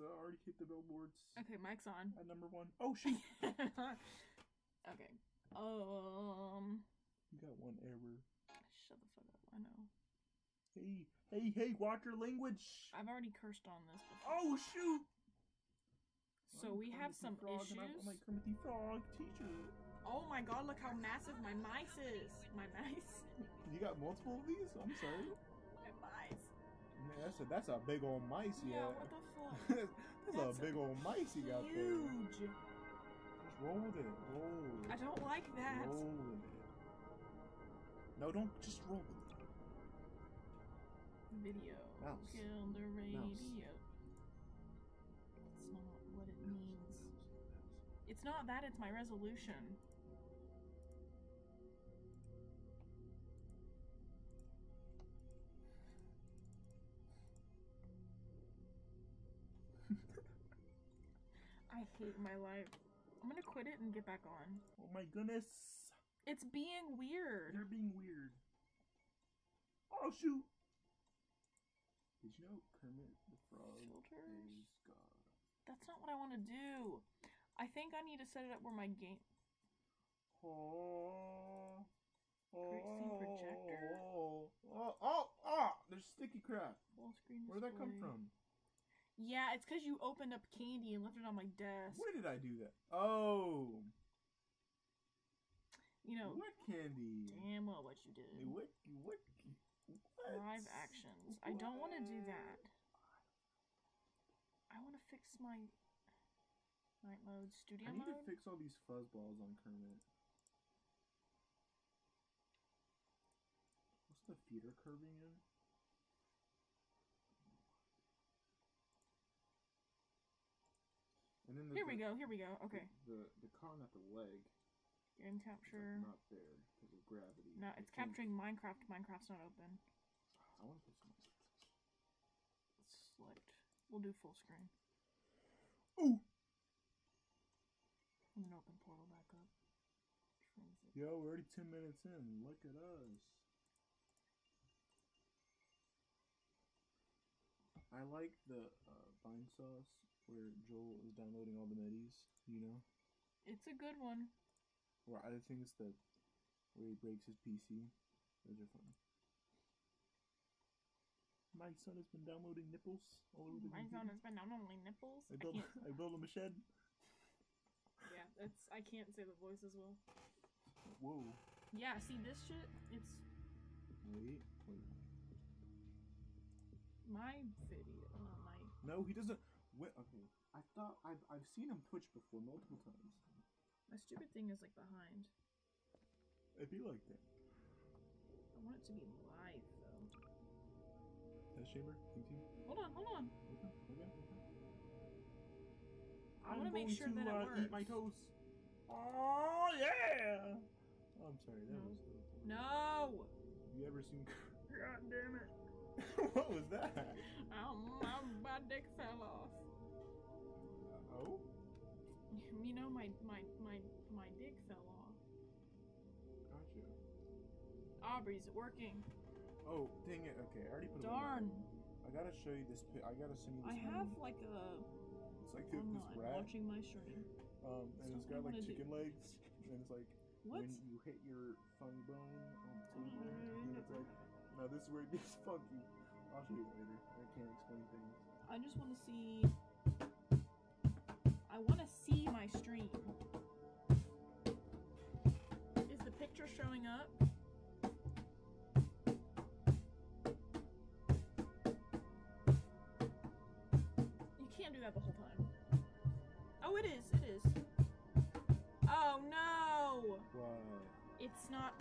uh, already hit the billboards Okay, mic's on. at number one. Oh shoot! okay. Um. you got one error. Shut the fuck up. I know. Hey, hey, hey! Watch your language. I've already cursed on this before. Oh shoot! So I'm we have Kermit the some Frog, and I'm issues. like Kermit the Frog teacher. Oh my god, look how massive my mice is. My mice. You got multiple of these? I'm sorry. My mice. Man, that's a that's a big old mice. Yeah, Yeah. what the? That's, That's a big old mice you got there. Huge. Just roll with it. Roll. I don't like that. Roll with it. No, don't just roll with it. Video. Mouse. Kill the Mouse. radio. It's not what it means. It's not that, it's my resolution. I hate my life. I'm gonna quit it and get back on. Oh my goodness. It's being weird. You're being weird. Oh shoot. Did you know Kermit the Frog Filters? is God? That's not what I want to do. I think I need to set it up where my game. Oh. Create projector? Oh, oh, oh, oh, there's sticky crap. Full screen Where'd that come from? Yeah, it's because you opened up candy and left it on my desk. Where did I do that? Oh, You know, what candy? damn well what you did. What? What? What? Live actions. I don't want to do that. I want to fix my night mode, studio mode. I need to fix all these fuzzballs on Kermit. What's the feeder curving in? And then the, Here we the- go. Here we go. Okay, The the con at the leg game is like capture. not there because of gravity. No, it's capturing Minecraft. Minecraft's not open. I want to put some. Select. We'll do full screen. Ooh! I'm gonna open portal back up. Transit. Yo, we're already ten minutes in. Look at us. I like the uh, Vinesauce where Joel is downloading all the medis. You know, It's a good one. or other things that where he breaks his PC. Those are fun. My son has been downloading nipples all over the My computer. son has been down only nipples. I I built can't, I built him a shed. yeah, that's I can't say the voice as well. Whoa! Yeah, see this shit. It's Wait, wait. my video, not my. No, he doesn't. Wait, okay. I thought I've I've seen him Twitch before multiple times. My stupid thing is like behind. It'd be like that. I want it to be live though. Test chamber, continue. Hold on, hold on. Okay, okay, okay. I wanna make sure that it uh, works. eat my toast. Oh yeah! Oh, I'm sorry. That No. was. No. Have you ever seen? God damn it. what was that? Um, my, my dick fell off. Oh, You know my my my my dick fell off. gotcha. Aubrey's working? Oh, dang it. Okay, I already put it. on. Darn. I gotta show you this. I gotta send you this. I have meme. like a It's like this online rat. watching my stream. Um, and it's got like do. chicken legs, and it's like What? when you hit your funny bone on the table, and it's like, now this is where it gets funky. I'll show you later. I can't explain things. I just want to see. I want to see my stream. Is the picture showing up? You can't do that the whole time. Oh, it is. It is. Oh no! What? It's not.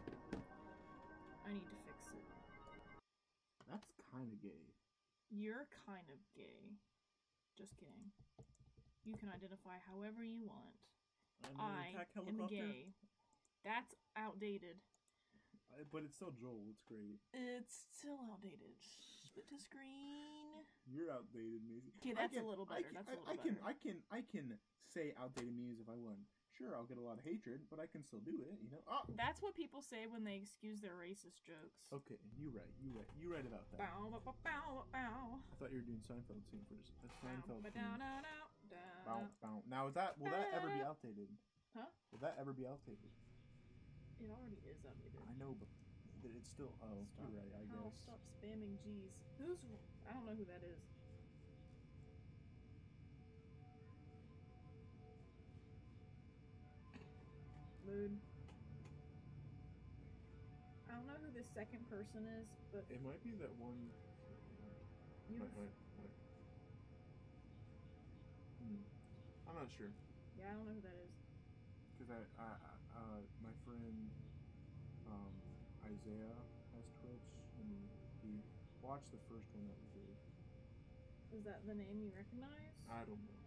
I need to fix it. That's kind of gay. You're kind of gay. Just kidding. You can identify however you want. I'm I am gay. That's outdated. I- But it's still Joel. It's great. It's still outdated. Split to screen. You're outdated, Maisie. Okay, I that's a little I better, can, that's a I, little I can, better. I can, I can say outdated memes if I want. Sure, I'll get a lot of hatred, but I can still do it. You know. Oh, That's what people say when they excuse their racist jokes. okay. You right. You right. You right about that. Bow, bow, bow, bow, bow. I thought you were doing Seinfeld scene first. A Seinfeld Bow, down, down, down, down. Bow, bow. Now is that will that ever be Uh, outdated? Huh? Will that ever be outdated? It already is updated. I know, but it's still. Oh, Stop. you're right. I Hal, guess. stop spamming G's. Who's? I don't know who that is. Mood. I don't know who this second person is, but It might be that one. you. Might, might, I'm not sure. Yeah, I don't know who that is. Because I, I, I, uh, my friend, um, Isaiah has Twitch, and he watched the first one that we did. Is that the name you recognize? I don't know.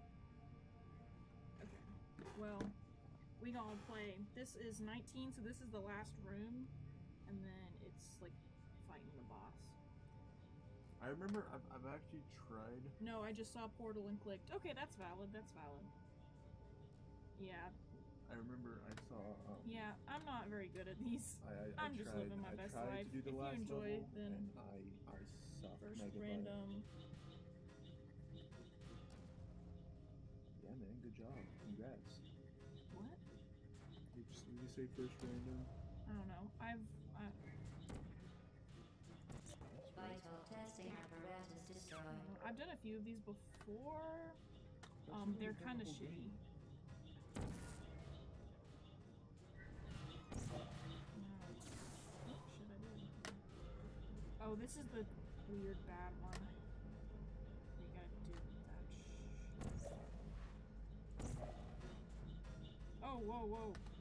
Okay. Well, we gonna play. This is 19, so this is the last room, and then it's like fighting the boss. I remember I've, I've actually tried. No, I just saw Portal and clicked. Okay, that's valid. That's valid. Yeah, I remember I saw. Um, yeah. I'm not very good at these. I, I'm just tried, living my I best tried life. To do the If you last enjoy, level, then I, I suck First random. Yeah, man, good job. Congrats. What? You just you say first random. I don't know. I've. Know. I've done a few of these before. Um, they're kind of shitty. Oh. Oh, this is the weird bad one. You gotta do that Oh, whoa, whoa.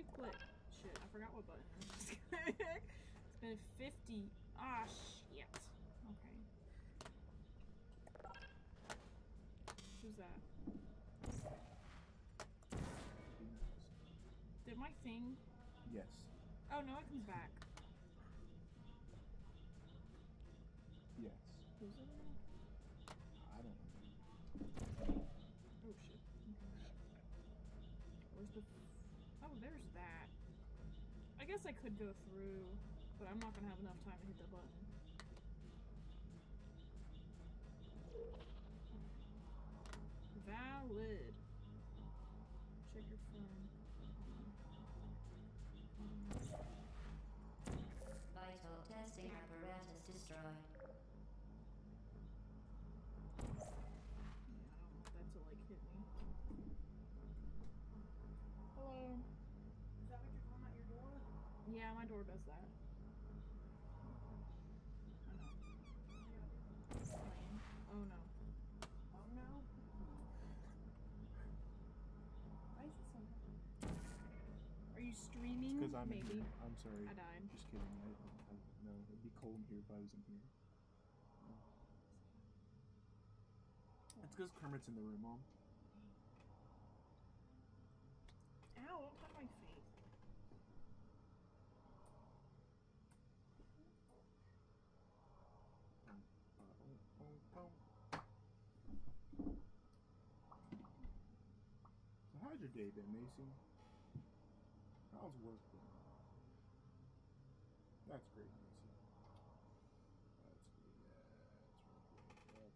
You click? Shit, I forgot what button. it's been 50. Ah, shit. Okay. Who's that? Did my thing. Yes. Oh no, it comes back. Guess I could go through, but I'm not gonna have enough time to hit the button. Valid. Check your phone. Vital testing apparatus destroyed. Yeah, I don't want that to like hit me. Hello. Is that what you're calling at your door? Yeah, does that. I know. Lame. Oh no. Oh no. Why is it so Are you streaming? Because I'm in Maybe. here. I'm sorry. I died. Just kidding. I, I, no, it'd be cold here if I was in here. No. It's because Kermit's in the room, Mom. Ow, don't touch my face. So how's your day been, Macy? How's work been? That's great, Macy. That's great. That's great.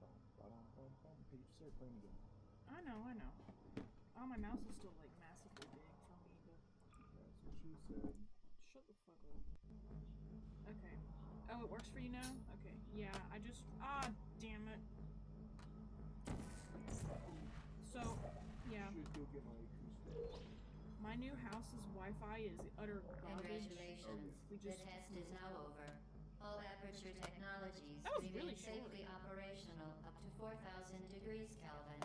That's great. Start playing again. I know, I know. Oh, my mouse is still like massively big for me, but That's what she said. Shut the fuck up. Okay. Oh, it works for you now? Okay. Yeah, I just. Ah, damn it. So, yeah, Should go get my new house's Wi-Fi is utter garbage. Congratulations. We The test is now over. All Aperture Technologies technologies That was remain really short. safely operational up to 4,000 degrees Kelvin.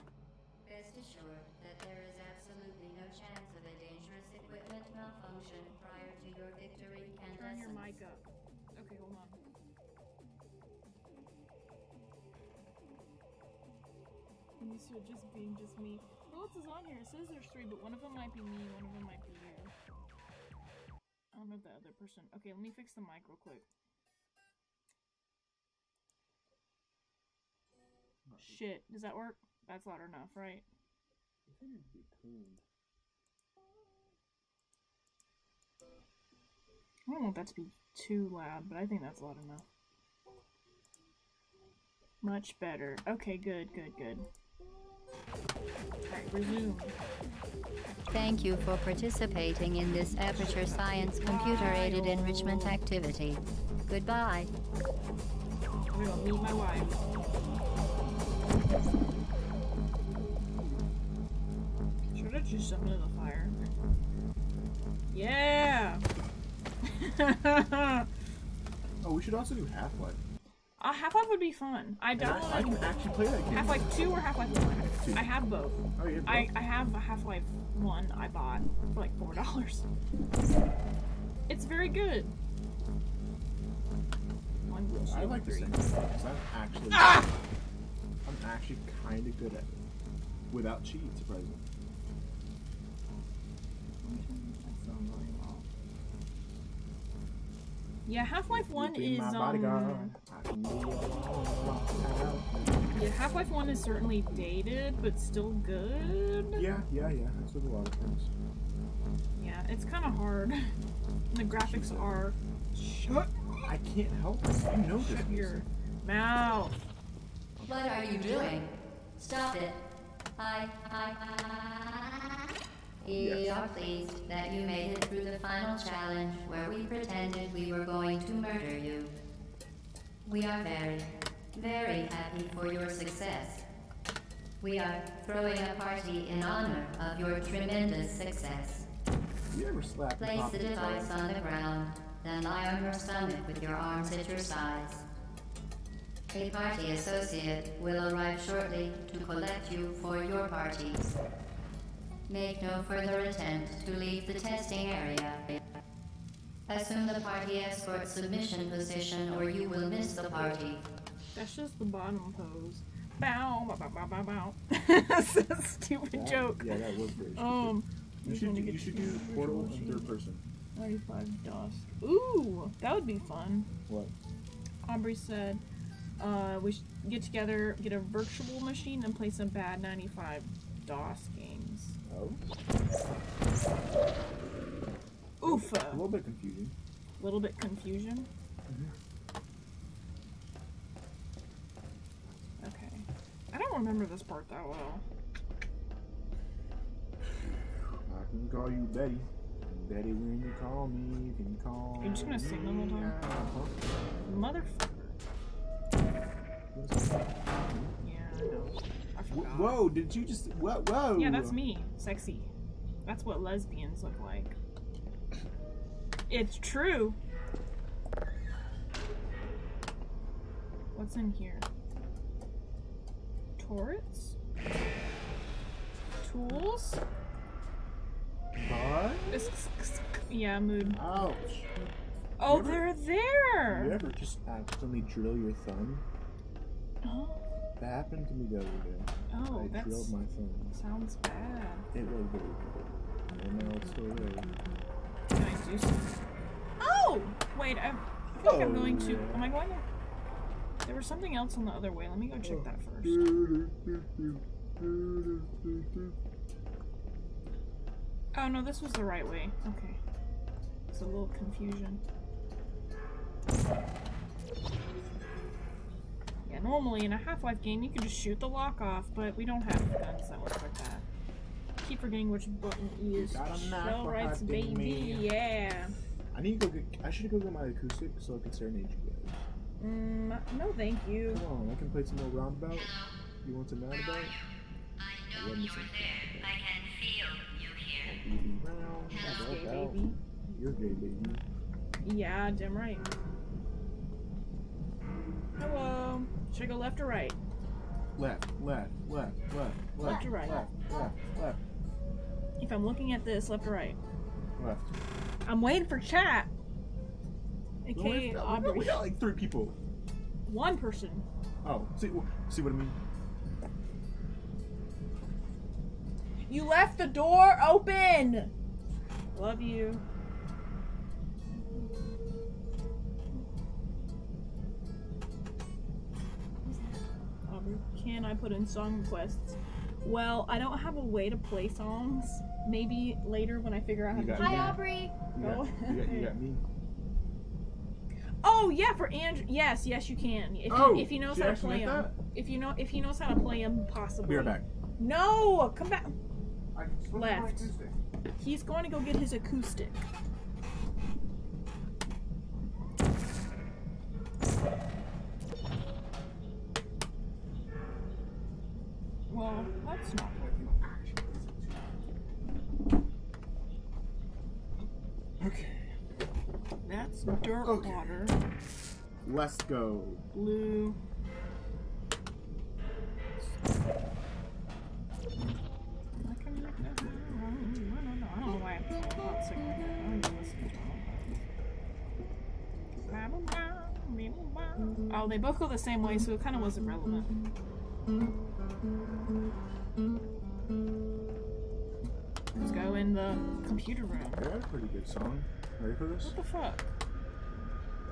Rest assured that there is absolutely no chance of equipment malfunction prior to your victory Turn your mic up. Okay, hold on. These are just being just me. Who else is on here? It says there's three, but one of them might be me, one of them might be you. I don't know the other person. Okay, let me fix the mic real quick. Shit, does that work? That's loud enough, right? I think it'd be tuned. I don't want that to be too loud, but I think that's loud enough. Much better. Okay, good, good, good. Alright, resume. Thank you for participating in this Aperture Science computer aided enrichment activity. Goodbye. I'm gonna meet my wife. Should I just jump into the fire? Yeah! Oh, we should also do Half Life. uh, Half Life would be fun. I I, I can actually play that game. Half Life 2 or Half Life 1. I have both. Oh, yeah. I, I have a Half Life 1 I bought for like $4. It's very good. One blue I like the three. second because I'm actually Ah! I'm actually kind of good at it without cheating, surprisingly. Yeah, Half Life One is um. bodyguard. I can be alone. Yeah, Half Life One is certainly dated, but still good. Yeah, yeah, yeah. That's with a lot of things. Yeah, it's kind of hard. the graphics are. Shut, I can't help it. You know this. shut your mouth. What are you doing? Stop it. I, I, We Yes. are pleased that you made it through the final challenge where we pretended we were going to murder you. We are very, very happy for your success. We are throwing a party in honor of your tremendous success. You ever slap the Place the device on the ground, then lie on your stomach with your arms at your sides. A party associate will arrive shortly to collect you for your parties. Make no further attempt to leave the testing area. Assume the party escort submission position or you will miss the party. That's just the bottom pose. Bow, bow, bow, bow, bow, bow. That's a stupid That- joke. Yeah, that was very stupid. Um, you should do, you should do the portable in third machine. person. 95 DOS. Ooh, that would be fun. What? Aubrey said, uh, we should get together, get a virtual machine, and play some bad 95 DOS Oof. a little bit confusing. A little bit confusion. Okay. I don't remember this part that well. I can call you Betty. Betty, when you call me, you can call. You're just gonna sing the whole time? Uh-huh. Motherfucker. Yeah, I know. I Wh- oh forgot. Whoa! Did you just? Whoa! Whoa! Yeah, that's me. Sexy. That's what lesbians look like. It's true. What's in here? Turrets? Tools? Yeah, mood. Ouch! Oh, Never- they're there! You ever just accidentally drill your thumb? Oh, That happened to me the other day. oh I drilled my thumb. sounds bad. It was very good. And now it's still there. Can I do something? Oh! Wait, I, feel like I'm Oh, going to. Am I going to? There was something else on the other way. Let me go check that oh. first. Oh no, this was the right way. Okay. It's a little confusion. Yeah, normally in a Half-Life game you can just shoot the lock off, but we don't have guns that work like that. Keep forgetting which button is. got a Shell rights, baby. me. Yeah. I need to go get. I should go get my acoustic so I can serenade you guys. Mm, no, thank you. Come on, I can play some more roundabout. You want some roundabout? I know you were there. I can feel you here. BB round. That's gay, roundabout. baby. You're gay, baby. Yeah, damn right. Should I go left or right? Left, left, left, left, left, Left or right? left, left, left, If I'm looking at this, left or right? left. I'm waiting for chat. Okay, only- we got- Aubrey. We got like three people. One person. Oh, see, see what I mean? You left the door open. Love you. Can I put in song requests? Well, I don't have a way to play songs. Maybe later when I figure out how You to do me. Hi, that. Aubrey. You got, Oh. you got, you got me. Oh yeah, for Andrew. Yes, yes, you can. If, Oh, he, if he knows how to play meant them. If you know, if he knows how to play them, possibly. Be right back. No, come back. I Left. He's going to go get his acoustic. Well, that's not working. Okay. That's dirt Okay. water. Let's go. Blue. I can make that- I don't know. I don't know why I'm not singing right now. I don't even listen to them. Oh, they both go the same way, so it kind of was irrelevant. Let's go in the computer room. I got a pretty good song. Ready for this? What the fuck?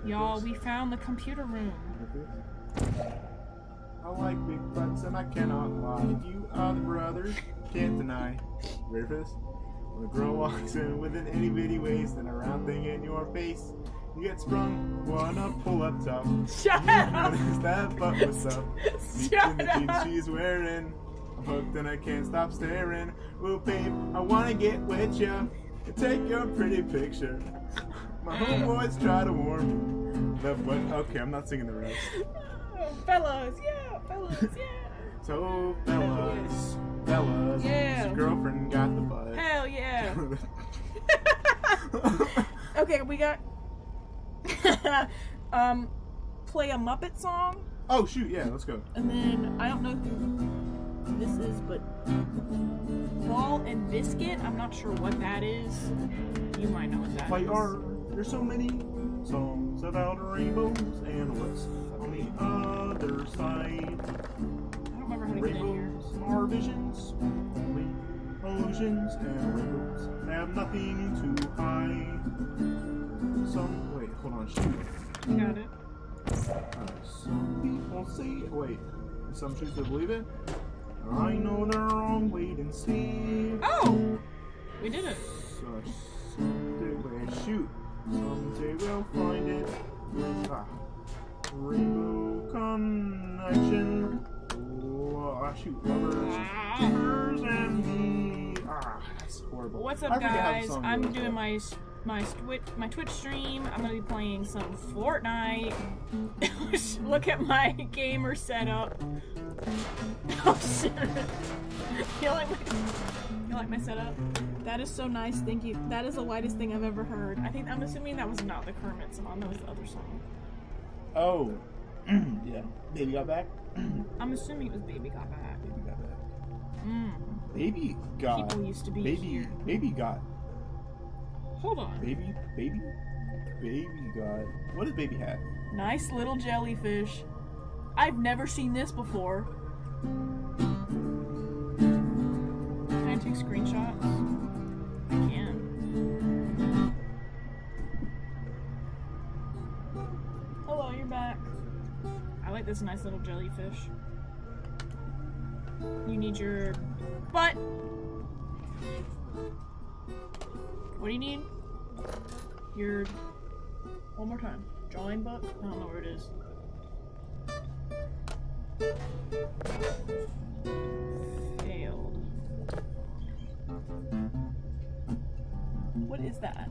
Y'all, we found the computer room. Ready for this? I like big butts and I cannot lie. You are the brother, can't deny. Ready for this? When a girl walks in with an itty bitty waist and a round thing in your face, you get sprung, wanna pull up top. Shut You up! notice that butt was up. Shut in the jeans up! she's wearing. I'm hooked and I can't stop staring. Ooh, babe, I wanna get with ya and take your pretty picture. My homeboys try to warn me. That butt. Okay, I'm not singing the rest. fellas, yeah, fellas, yeah. So, fellas, fellas, Yeah. your girlfriend got the butt. Hell yeah. okay, we got um play a Muppet song, oh shoot, yeah, let's go. and then I don't know who this is, but Ball and Biscuit. I'm not sure what that is. You might know what that is. Why are there so many songs about rainbows and what's on the other side? I don't remember how to get in here. Rainbows are visions, only illusions, and rainbows have nothing to hide. Some hold on, shoot. Got it. Some people say wait, some choose to believe it. I know they're wrong. Wait and see. Oh, we did it. Such someday shoot. Someday we'll find it. Ah. Rainbow connection. Oh, ah, shoot, lovers, lovers and me. Ah, that's horrible. What's up, guys? I'm doing my my Twitch my Twitch stream. I'm gonna be playing some Fortnite. Look at my gamer setup. Oh shit! you like my you like my setup? That is so nice. Thank you. That is the lightest thing I've ever heard. I think I'm assuming that was not the Kermit song. That was the other song. Oh, yeah. Baby got back. I'm assuming it was Baby Got Back. Baby got back. Mm. Baby got. People used to be Baby. here. Baby got. Hold on. Baby. Baby. Baby got. What does baby have? Nice little jellyfish. I've never seen this before. Can I take screenshots? I can. Hello, you're back. I like this nice little jellyfish. You need your butt. What do you need? Your. One more time. Drawing book? I don't know where it is. Failed. What is that?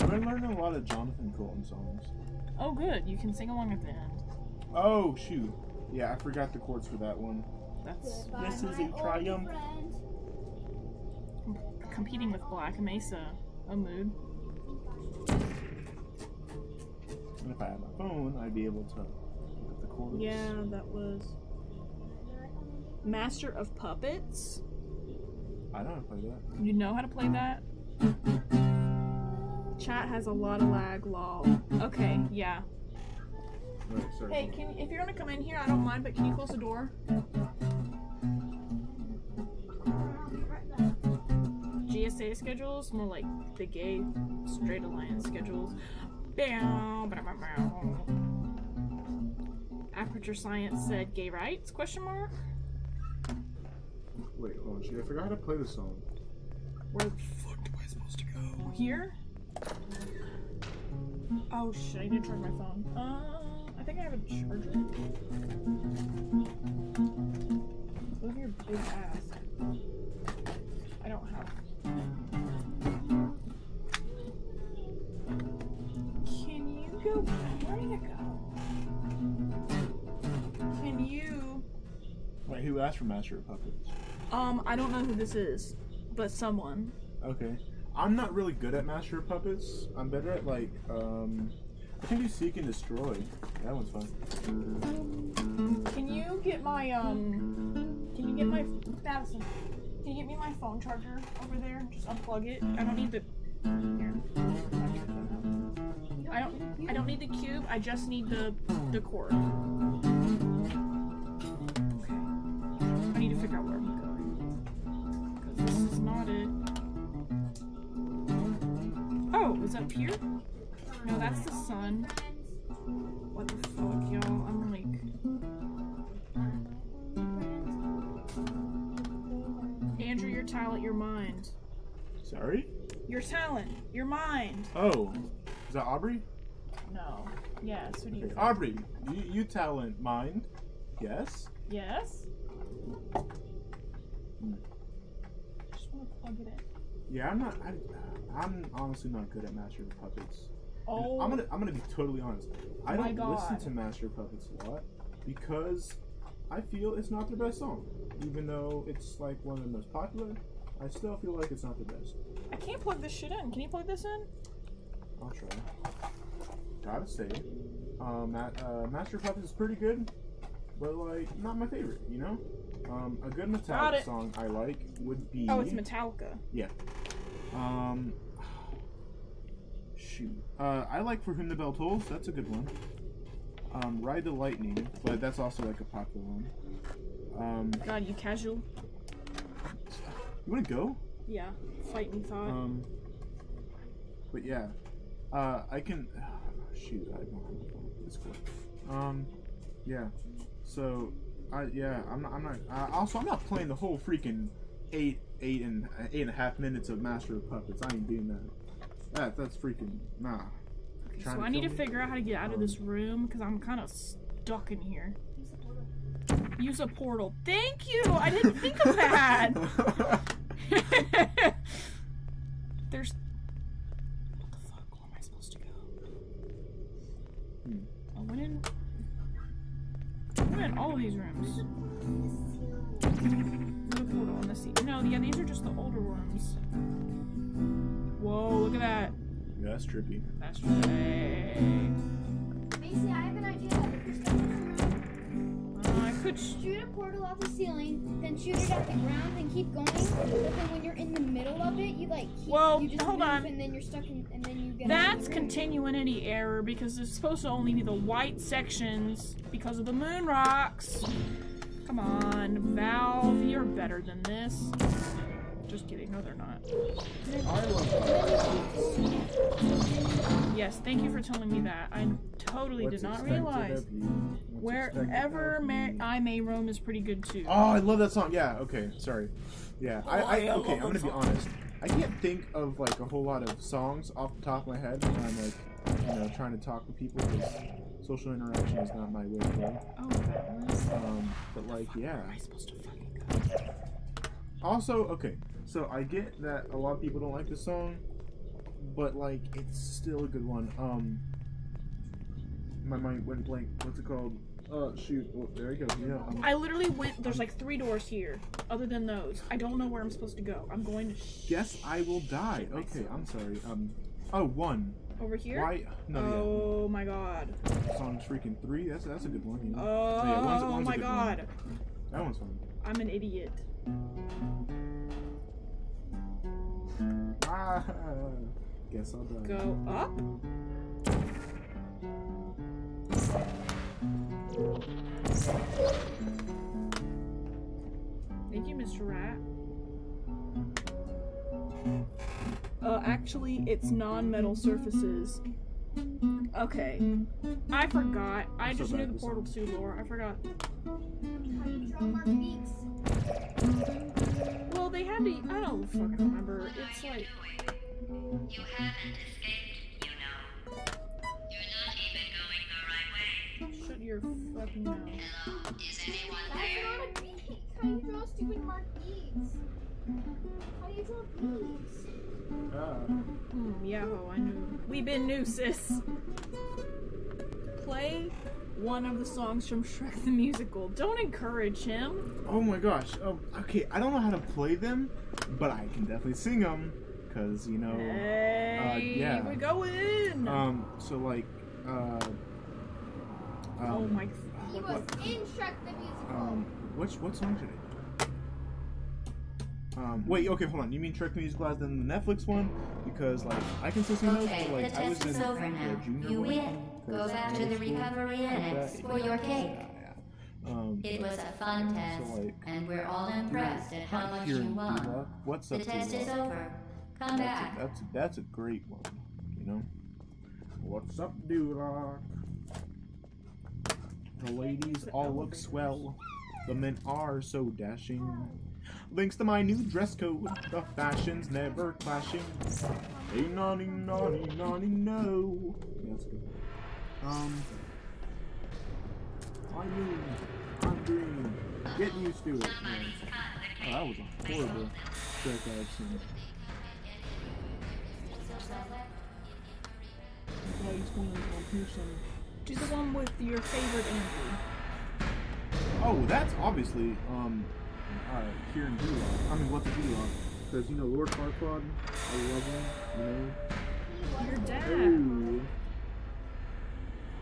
I've been learning a lot of Jonathan Coulton songs. Oh, good. You can sing along at the end. Oh shoot. Yeah, I forgot the chords for that one. That's This is a triumph. Competing with Black Mesa. A mood. And if if I had my phone, I'd be able to look at the chords. Yeah, that was Master of Puppets. I don't play that. You know how to play that? Chat has a lot of lag, lol. Okay, yeah. Right. Hey, can if you're gonna come in here, I don't mind, but can you close the door? GSA schedules, more like the gay straight alliance schedules. Bow, bow, bow, bow. Aperture Science said gay rights? Question mark. Wait, hold on. Shit, I forgot how to play the song. Where the fuck am I supposed to go? Here? Oh shit! I need to charge my phone. Uh, I think I have a charger. Look at your big ass. Go? Where did it go? Can you? Wait, who asked for Master of Puppets? Um, I don't know who this is, but someone. Okay. I'm not really good at Master of Puppets. I'm better at like um I can do Seek and Destroy. That one's fun. Can you get my um? Can you get my Madison? Can you get me my phone charger over there? Just unplug it. I don't need the. Here. I don't. I don't need the cube. I just need the the cord. Okay. I need to figure out where I'm going. Because this is not it. Oh, is up here? No, that's the sun. What the fuck, y'all? I'm like. Andrew, your talent, your mind. Sorry? Your talent, your mind. Oh. Is that Aubrey? No. Yes. What do you? Okay. Aubrey, you, you talent mind. Yes? Yes. Hmm. Just want to plug it in. Yeah, I'm not I, I'm honestly not good at Master of Puppets. Oh. I'm gonna I'm gonna be totally honest. I don't listen to Master of Puppets a lot because I feel it's not their best song. Even though it's like one of the most popular, I still feel like it's not the best. I can't plug this shit in. Can you plug this in? I'll try. Gotta say, um, Ma- uh, Master Puppets is pretty good, but like not my favorite. You know, um, a good Metallica song I like would be. Oh, it's Metallica. Yeah. Um, shoot. Uh, I like For Whom the Bell Tolls. That's a good one. Um, Ride the Lightning, but that's also like a popular one. Um, God, you casual. you wanna go? Yeah. Fight me thought. Um, but yeah, uh, I can. shoot, I don't have my phone. It's cool. Um, yeah. So, I yeah, I'm not. I'm not. Uh, also, I'm not playing the whole freaking eight, eight and uh, eight and a half minutes of Master of Puppets. I ain't doing that. That that's freaking nah. Okay, so I need to me? figure out how to get out of this room because I'm kind of stuck in here. Use a portal. Thank you. I didn't think of that. There's. What the fuck? Where am I supposed to go? Hmm. I went in. I went in all of these rooms. No portal on the seat. No, yeah, these are just the older rooms. Whoa, look at that. yeah, that's trippy. That's right. Macy, I have an idea. I could. Shoot a portal off the ceiling, then shoot it at the ground, and keep going. But then when you're in the middle of it, you like keep, Well, you just hold move, on. and then you're stuck in, and then you get. That's out of continuity error because it's supposed to only be the white sections because of the moon rocks. Come on, Valve, you're better than this. Just kidding, no, they're not. I Yes, thank you for telling me that. I totally What's did not realize. of you? What's expected Wherever may. I may roam is pretty good too. Oh, I love that song. Yeah. Okay. Sorry. Yeah. I. Oh, I yeah, I okay. I'm gonna be song. honest. I can't think of like a whole lot of songs off the top of my head when I'm like, you know, trying to talk to people because social interaction is not my way to go. Oh. Um, but like, yeah. Am I supposed to fucking go? Also, okay. So I get that a lot of people don't like this song, but like, it's still a good one. Um, my mind went blank. What's it called? Oh shoot! Oh, there you go. Yeah. um, I literally went. There's like three doors here. Other than those, I don't know where I'm supposed to go. I'm going to. Sh- Guess I will die. Okay. I'm sorry. Um, oh, one. Over here? Why? No, oh my god. yeah. Song's freaking three. That's that's a good one. You know? Oh, yeah, one's- one's my god. one. That one's fun. I'm an idiot. Ah, guess I'll die. Go up. Thank you, Mr. Rat. Uh, actually, it's non-metal surfaces. Okay. I forgot. I so just knew the Portal song. 2 lore. I forgot. How do you draw Mark Beaks? Well, they had to. I don't fucking remember. It's like. You haven't escaped, you know. You're not even going the right way. Shut your fucking mouth. Hello, is anyone That's there? not a beak. How do you draw stupid Mark Beaks? How do you draw beaks? Ah. Hmm, yeah, oh, I knew. We been new, sis. Play one of the songs from Shrek the Musical. Don't encourage him. Oh my gosh. Oh, okay. I don't know how to play them, but I can definitely sing them. Cause you know. Hey, yeah. we're going. Um. So like. Uh. Um, oh my. He was in Shrek the Musical. Um. Which what song should I? Um. Wait. Okay. Hold on. You mean Shrek Musical as in the Netflix one? Because like I can still sing those, Okay, but like the I was test in is over now. junior You win. Go 'cause back to the recovery annex for your cake. Yeah, yeah. Um. It was a fun test, like, and we're all impressed at how much you in won. D-Rock, What's The test is over. Come That's back. a, that's a, that's a great one. You know. What's up, Duloc? The ladies all look swell. The men are so dashing. Thanks to my new dress code, the fashion's never clashing. Hey, naughty, naughty, naughty, no. Yeah, that's good. Um. I'm mean, I'm green. Get used to it. Yeah. Oh, that was a horrible Shrek accent. Yeah, She's the one with your favorite Andrew. Oh, that's obviously um, uh, Kieran Duloc. I mean, what's a Duloc? Because you know Lord Farquaad, I love him. You know. Your dad. Ooh.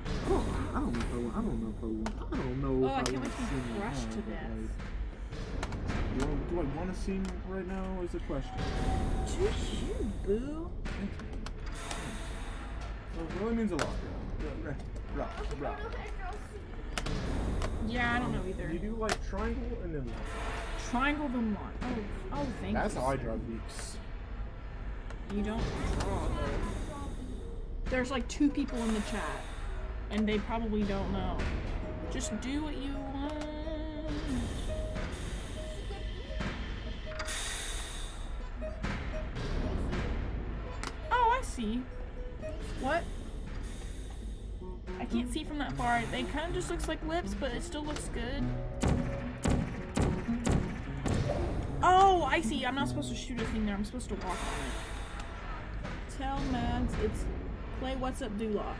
I don't, I don't know if I want. I don't know if I want. I don't know Oh, if I I can't wait to be crushed to death. like, do I, do I want to sing right now? Is the question. Too cute, boo. It really means a lot. Yeah, I don't know either. You do like triangle and then. Triangle then one. Oh, oh, thank That's you. how I draw beaks. You don't draw though. There's like two people in the chat, and they probably don't know. Just do what you want. Oh, I see. What? I can't see from that far. They kind of just looks like lips, but it still looks good. Oh, I see. I'm not supposed to shoot a thing there. I'm supposed to walk on it. Tell Mads it's play What's Up Duloc.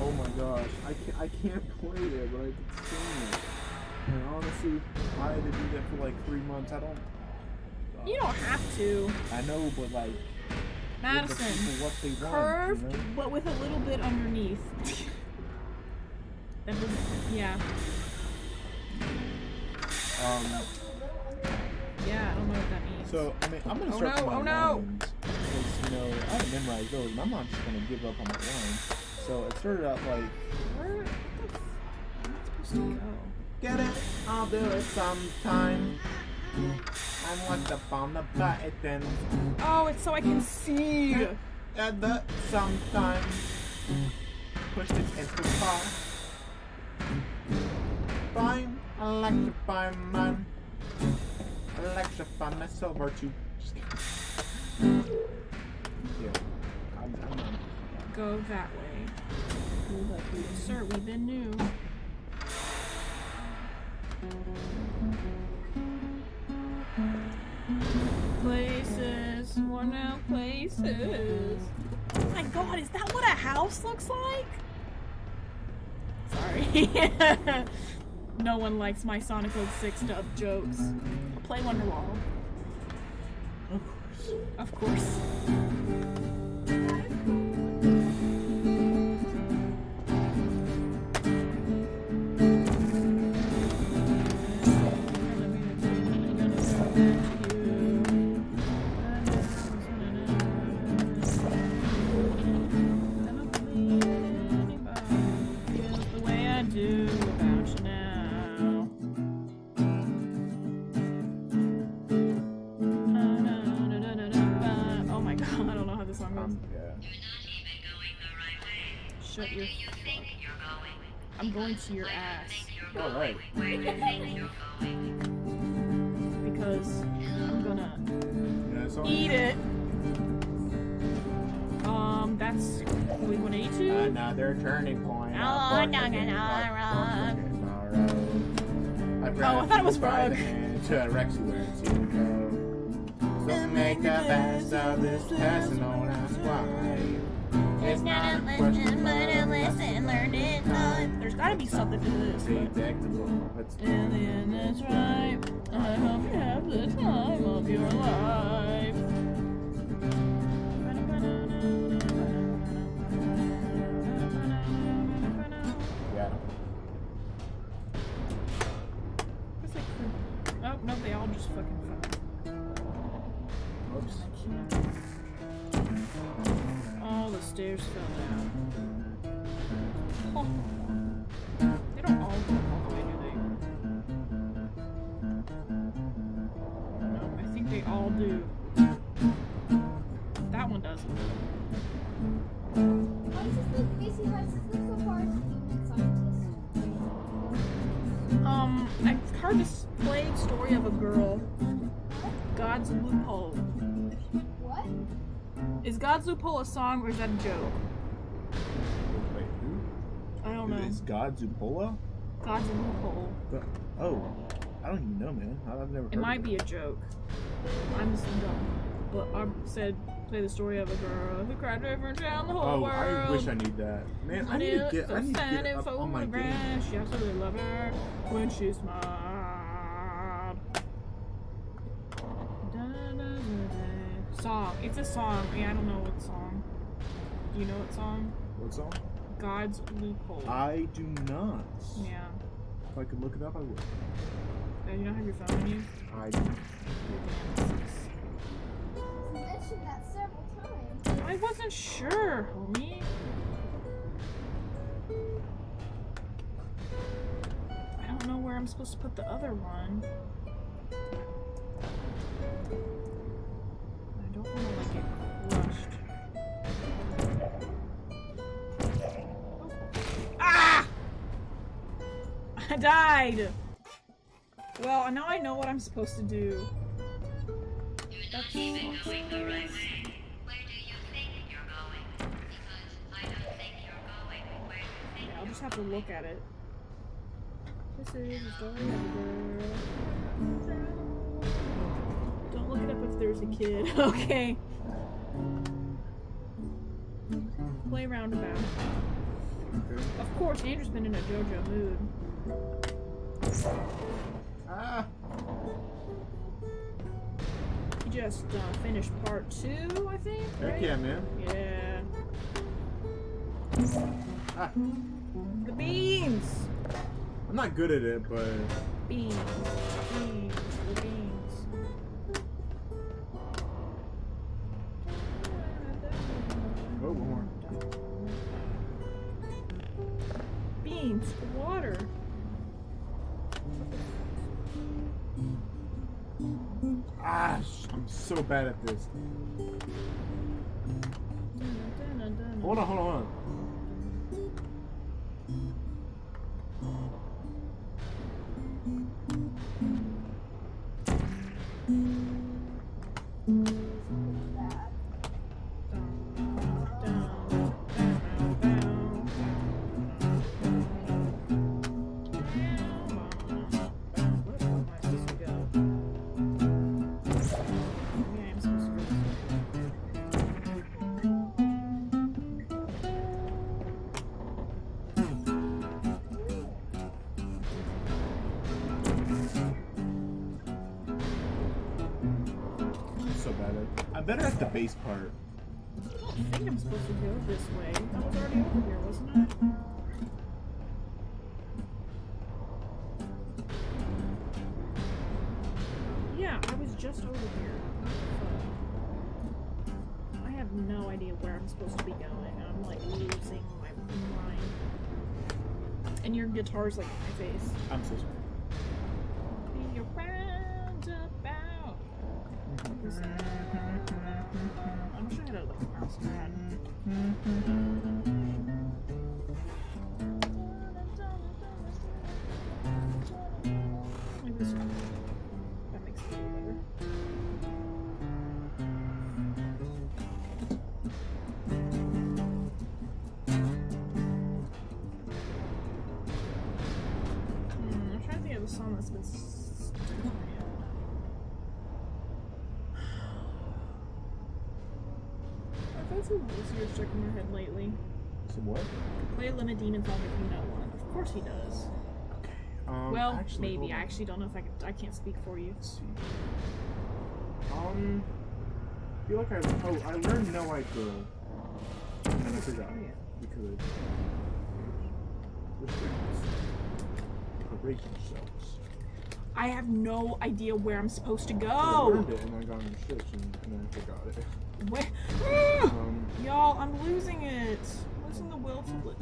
Oh my gosh, I can't, I can't play it, but I can sing it. And honestly, I had to do that for like three months. I don't. You don't have to. I know, but like, Madison, what they want. curved, You know? but with a little bit underneath. that doesn't, yeah. Um. Yeah, I don't know what that means. So I mean, I'm gonna Oh start no, from my oh no. because you know I have memorized those, and I'm not just gonna give up on my lines. So it started out like, Where f- am I supposed to go? get it, I'll do it sometime. I'm what's up on the button. Oh, it's so I can see. At the sometime. Push it into car. Fine, electrify man. Electrify my silver too. Just kidding. Yeah. I'm, I'm not. Go that way. Sir, we've been new. Places, worn out places. Oh my god, is that what a house looks like? Sorry. no one likes my Sonic 06 stuff jokes. I'll Play Wonderwall. Of course. Of course. To your ass All right. because I'm gonna Yeah, eat it. Um, that's we 182. Uh, another turning point. Oh, on no, no, no, Fortnite. Oh, I thought it was Friday Frog. To Rexy where it's you go. So make the best of this passing time. Be something to this. but- Predictable. Let's that's right. I hope you have the time of your life. Yeah. Where's that crew? Oh, no, they all just fucking fell. Oops. All the stairs fell down. Oh. Think do. That one doesn't. Why does this look, Macy, why does this look so far as a human scientist? Um, I've heard this play story of a girl. God's Loophole. What? Is God's Loophole a song or is that a joke? Wait, who? I don't know. Is God's Zupola? God's Loophole. Go- Oh, I don't even know, man. I- I've never heard It might of be a joke. I'm just dumb. But I said play the story of a girl who cried river down the whole Oh, world. I wish I knew that. Man, I need to get, I need to get up on my game. She absolutely loved her when she smiled. Da, da, da. Song. It's a song. Yeah, I don't know what song. Do you know what song? What song? God's Loophole. I do not. yeah. If I could look it up, I would. Uh, You don't have your phone on you? I You mentioned that several times. I wasn't sure, homie. I don't know where I'm supposed to put the other one. I don't want to like get crushed. Ah! I died. Well, now I know what I'm supposed to do. That's Where you think you're I don't think you're going where you think Yeah, I'll just have to look at it. This is the story of a girl. Don't look it up if there's a kid. okay. Play roundabout. Of course, Andrew's been in a JoJo mood. Ah! He just uh, finished part two, I think. Heck right? yeah, man. Yeah. Ah, The beans. I'm not good at it, but Beans. Beans. The beans. oh, one more. Beans. Water. I'm so bad at this. Hold on, hold on, hold on. Guitar's like Play a Lemon Demon song if you know one. Of course he does. Okay. Um, well, actually, maybe. I actually don't know if I could. I can't speak for you. Let's see. Um, I feel like I oh I learned No White Girl, and then I forgot Oh, yeah. because restrictions, break yourselves. I have no idea where I'm supposed to go. I learned it and I got in restrictions and then I forgot it. Where? Um, Y'all, I'm losing it. I'm losing the will to live.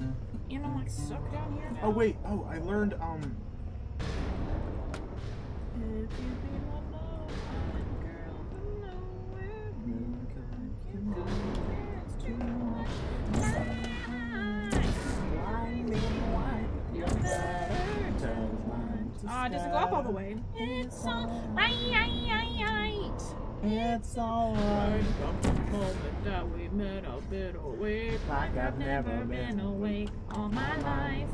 And I'm like stuck down here now. oh wait, oh I learned um If you be my love, girl from nowhere. You go, it's too much. Ah, it doesn't go up all the way. It's alright. It's alright. From the moment that we met, I've been awake. Like I've never been been awake all my life.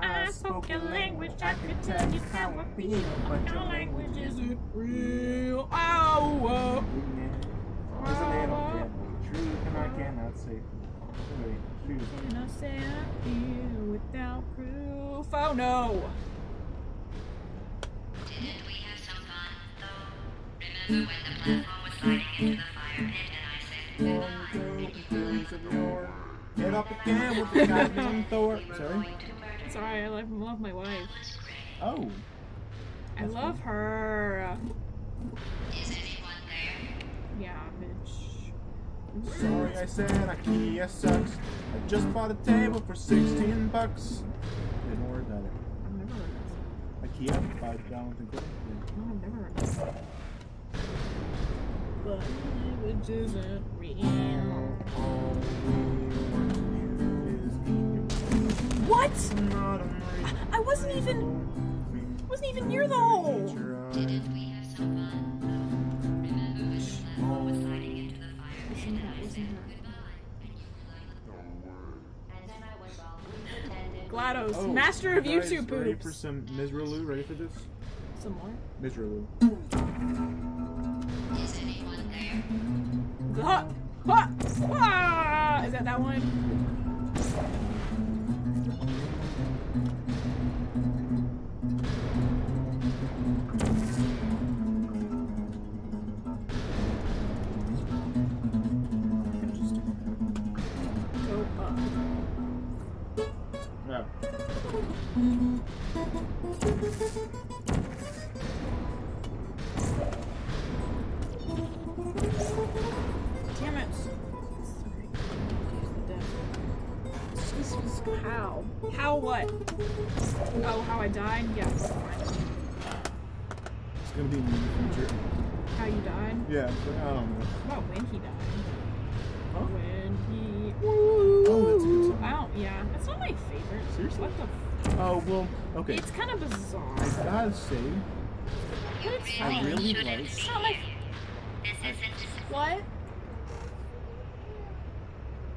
I spoke your language, I could tell you how I feel, but your language isn't real. Oh, oh. There's a little bit of truth and I cannot say. Wait, shoot. I say I feel without proof. Oh no! Remember when the platform was sliding into the fire pit and I said goodbye? Get up again with the goddamn Thor. Sorry. Going to murder Sorry, I love, love my wife. Oh. I love her. Is anyone there? Yeah, bitch. Sorry, I said IKEA sucks. I just bought a table for 16 bucks. Didn't work at it. I've never heard this. IKEA by Jonathan Coulton. No, I've never heard this. But language isn't real. What? I wasn't even- Wasn't even near the hole. Didn't we have some fun. Remember when the platform was sliding into the fire pit Listen to and I listen said goodbye? And you were like, And then I was all pretended. GLaDOS, Oh, master of guys YouTube Ready poops. for some Misraloo? Ready for this? Some more? Misraloo. Is that that one? What the? F- Oh, well, okay. It's kind of bizarre. I gotta say, You It's I fine. really shouldn't like- It's not like- This isn't What?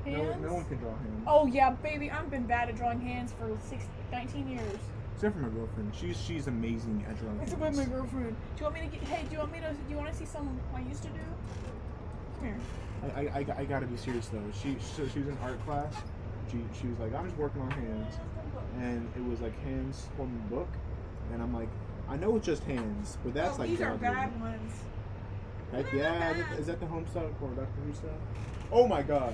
no, Hands? no one can draw hands. Oh yeah, baby, I've been bad at drawing hands for six, 19 years. Except for my girlfriend. She's she's amazing at drawing It's hands. about my girlfriend. Do you want me to get? Hey, do you want me to? Do you want to see some I used to do? Come here. I, I, I, I gotta be serious though. She so she was in art class. She she was like, I'm just working on hands, and it was like hands holding the book, and I'm like, I know it's just hands, but that's oh, like these are drawing. bad ones. Heck yeah! Is, that the Homestuck or Doctor Who stuff? Oh my gosh,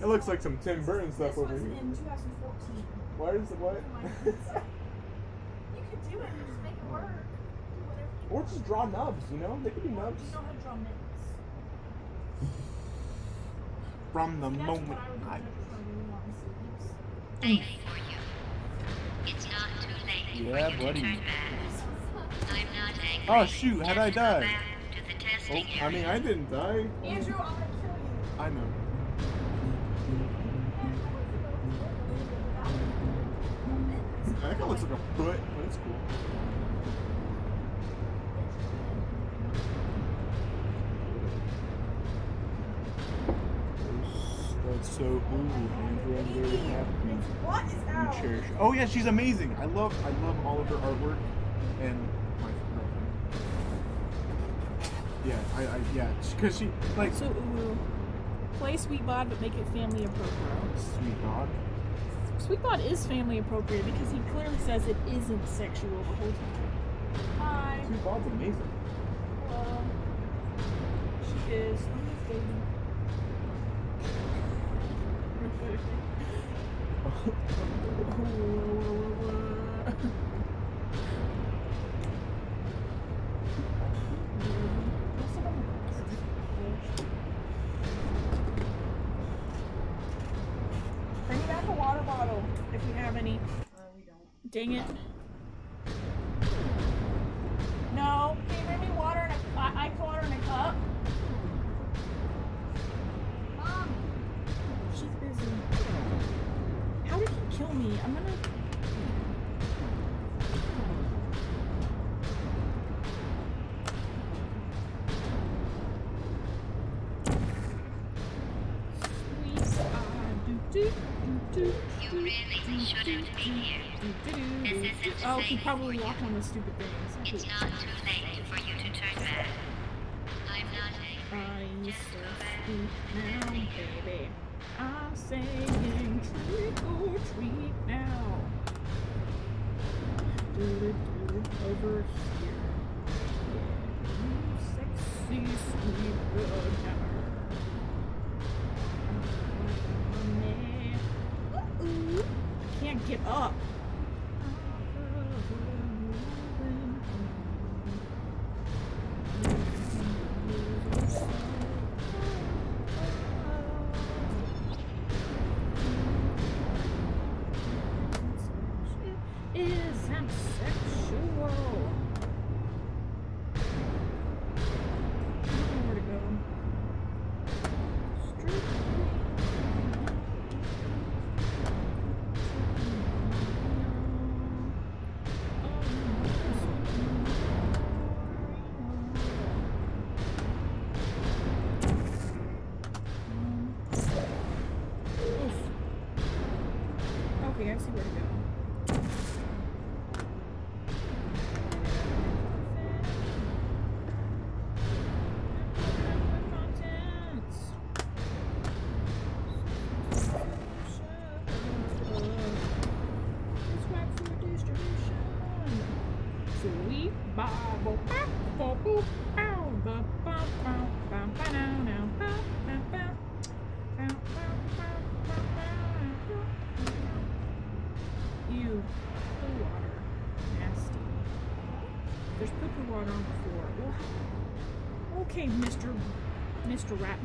it looks like some Tim Burton stuff This over was here. in 2014. Why is it what? Oh you could do it. And just make it work. Do whatever you or just draw nubs, you know? They could be nubs. You know how to draw nubs. From the moment I would do I. if I really want to see these. safe for you. It's not too late Yeah, for you buddy. to turn back. I'm not angry. Oh, shoot, how'd I Just die? to the Oh, testing I mean. I didn't die. Andrew, I'm gonna kill you. I know. I think it looks like a foot, but it's cool. That's so cool. Andrew's very happy. What is You out? cherish. Oh yeah, she's amazing. I love I love all of her artwork and my girlfriend. Yeah, I, I yeah, because she like So ooh, play Sweet Bod, but make it family appropriate. sweet dog. Sweet Bod is family appropriate because he clearly says it isn't sexual the whole time. Hi. Sweet dog's amazing. Hello. She is. I'm just dating. Bring back a water bottle if you have any. Dang it. No. Can you bring me water in a ice water in a cup? Mom, She's. How did he kill me? I'm gonna. You really shouldn't be here. This isn't Oh, he probably walked on the stupid things. It's not too late for you to turn back. I'm not angry. Just go now, baby. I'm saying trick or treat now. Do it, do it over here. You sexy sweet brother. Ooh, I can't get up.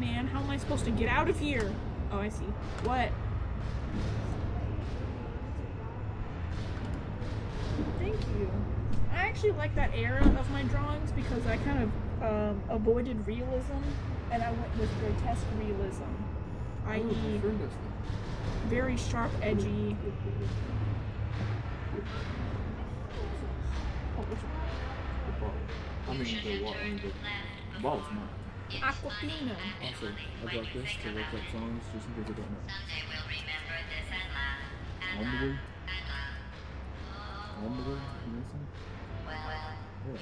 Ratman, how am I supposed to get out of here? Oh, I see. What? Thank you. I actually like that era of my drawings because I kind of um, avoided realism and I went with grotesque realism, Oh, i.e., my friend does that. very sharp, edgy. Oh, which one? I mean the wall. The mine. Aquafina. Also, I brought this to look up songs just in case I don't know. Mumbler. Mumbler, you know some? Yeah.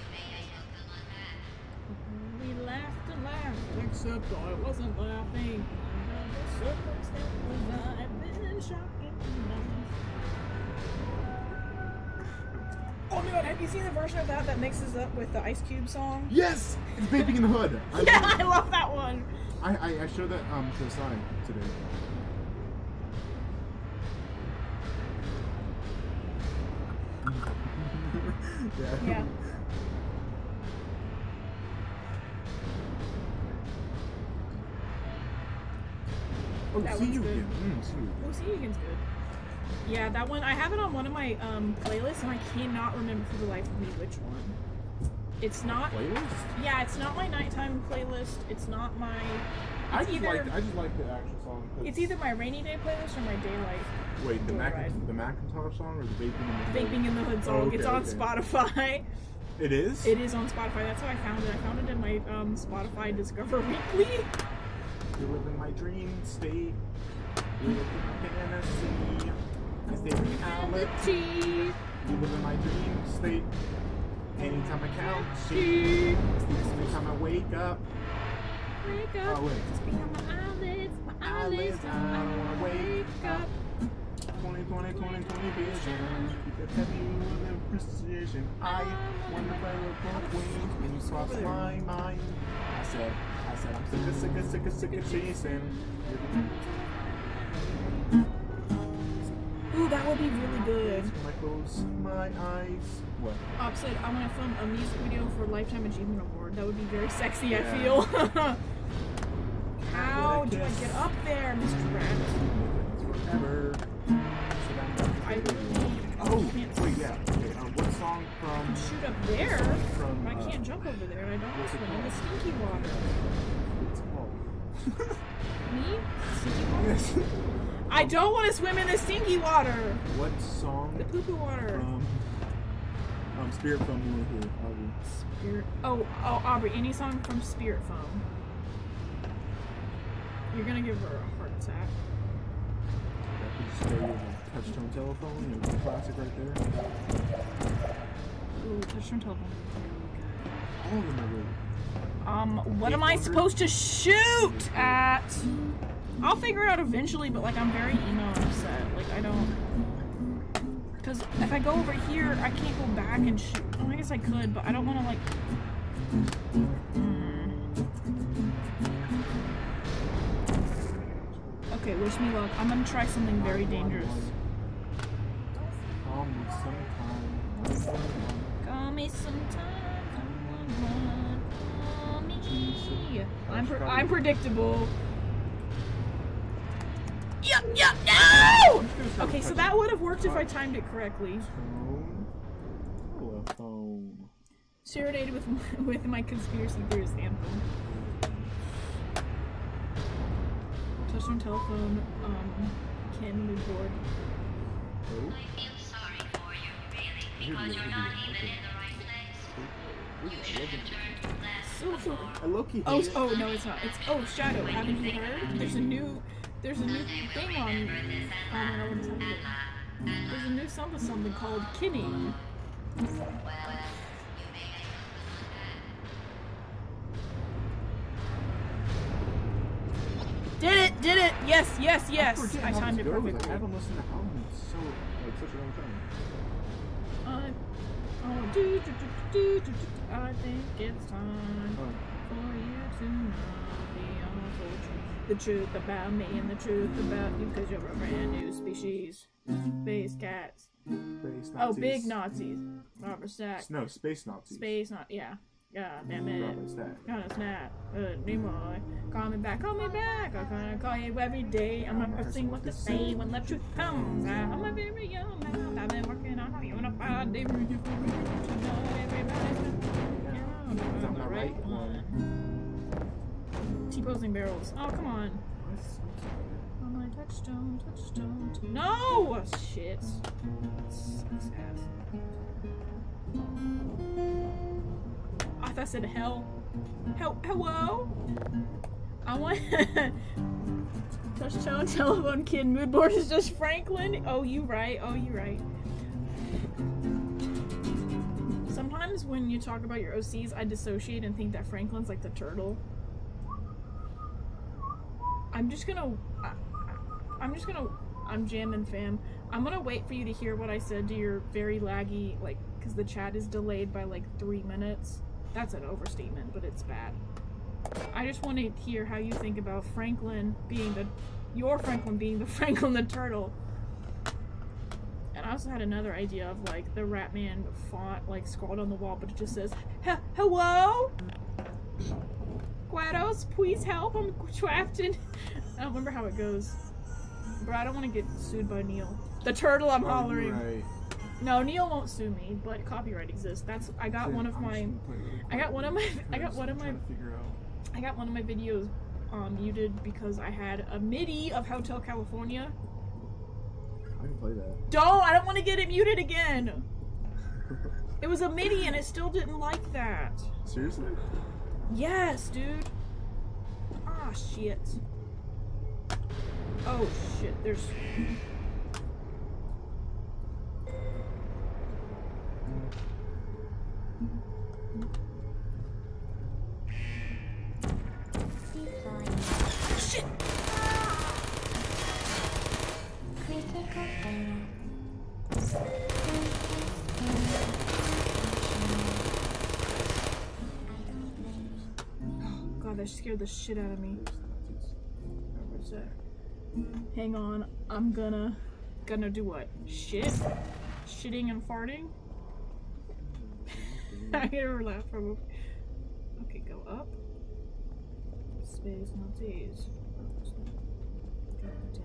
We laughed and laughed, except I wasn't laughing. Under the circumstances, I've been shocking. Oh my god, have you seen the version of that that mixes up with the Ice Cube song? Yes! It's Vaping in the Hood! I Yeah, love I love that one. I, I, I showed that um to Sai today. yeah. Yeah. Oh, see you again. Mm, see you. Oh, see you again's good. Yeah, that one I have it on one of my um, playlists, and I cannot remember for the life of me which one. It's not. Playlist? Yeah, it's not my nighttime playlist. It's not my. I just either- like I just like the actual song. It's either my rainy day playlist or my daylight wait the Mac Joyride. the Macintosh song or the Vaping in the Hood? vaping in the hood song. Oh, okay, it's on okay. Spotify. It is. It is on Spotify. That's how I found it. I found it in my um, Spotify Discover Weekly. You live in my dream state. Outlet. Reality. You live in my dream state. Anytime I count sheep. Sheep. Every time I wake up. Wake up. Oh wait. Just become my eyelids. My eyelids. I don't wanna wake up. 20, 20, 20, 20 vision. Keep it heavy with precision. I wonder if I look both ways when you cross my mind. I said, I said, I'm sick of, sick of, sick of, sick of chasing. Ooh, that would be really good. When I close my eyes. What? Opposite, I want to film a music video for Lifetime Achievement Award. That would be very sexy, Yeah. I feel. How a do I get up there, Mr. Rat? Forever. Sit down, down. I really Oh, can't wait, yeah. Okay, um, what song from shoot up there. From, I uh, can't jump over there. I don't want to swim in the stinky water. It's called? Me? Stinky water? yes. I don't want to swim in the stinky water. What song The poo poo water. from um, Spirit from you were here, Aubrey? Spirit. Oh, oh, Aubrey. Any song from Spirit Phone? You're gonna give her a heart attack. That could stay with a touch-tone telephone. Was a classic right there. Ooh, touch-tone telephone. All of them are really. really good. Um, what am I supposed to shoot at? I'll figure it out eventually, but like I'm very emo and upset. Like I don't. Because if I go over here, I can't go back and shoot. Well, I guess I could, but I don't want to like. Hmm. Okay, wish me luck. I'm gonna try something very dangerous. Call me sometime. Call me sometime. Call me. I'm pre- I'm predictable. Yep, yep, no! Okay, so that would have worked if I timed it correctly. Telephone. Serenaded with my, with my conspiracy theorist anthem. Touch-tone telephone. Um, Ken Moodboard. Oh. I feel sorry for you, really, because you're not even in the right place. You should have turned left. So, so, Oh, oh no, it's not. It's oh Shadow. Haven't you heard? There's a new, there's a new thing on. Oh my god, what is? There's a new song something something called Kinning. Did it! Did it! Yes! Yes! Yes! I how timed it perfectly. I haven't listened to so like such a long time. I, oh, do, do, do, do, do, do, I think it's time for you to know the awful truth. The truth about me and the truth about you, cause you're a brand new species. Space cats. space Oh, big Nazis. Robert Stack. No, space Nazis. Space not yeah. God damn it. Robert Stack. Gonna snap. Uh, Nimoy. Call me back, call me back. I'm gonna call you every day. I'm not pressing what to say when the truth comes out. I'm a very young man. I've been working on a unified for you to know everybody's been Yeah. down Is that on the right right one. T-posing barrels. Oh, come on. On my touchstone, touchstone. No! Shit. Sucks ass. I thought I said hell. Hel- hello? I want. Touch-tone, telephone, kid, mood board is just Franklin. Oh, you right. Oh, you right. Sometimes when you talk about your OCs, I dissociate and think that Franklin's like the turtle. I'm just gonna. I, I'm just gonna. I'm jamming, fam. I'm gonna wait for you to hear what I said to your very laggy, like, because the chat is delayed by like three minutes. That's an overstatement, but it's bad. I just want to hear how you think about Franklin being the. Your Franklin being the Franklin the turtle. And I also had another idea of like the Ratman font like scrawled on the wall, but it just says, "He- "Hello, GLaDOS, please help! I'm trapped in." I don't remember how it goes, bro. I don't want to get sued by Neil. The turtle, I'm Oh, hollering. right. No, Neil won't sue me, but copyright exists. That's I got one of I'm my gonna play really I got one of my I got one of my trying to figure out. I got one of my videos um, muted because I had a MIDI of Hotel California. I can play that. Don't! I don't want to get it muted again. It was a MIDI and it still didn't like that. Seriously? Yes, dude. Ah, shit. Oh shit. There's. Scared the shit out of me. Where's that? Hang on, I'm gonna gonna do what? Shit? Shitting and farting? I hear her laugh from Okay, go up. Space not Nazis.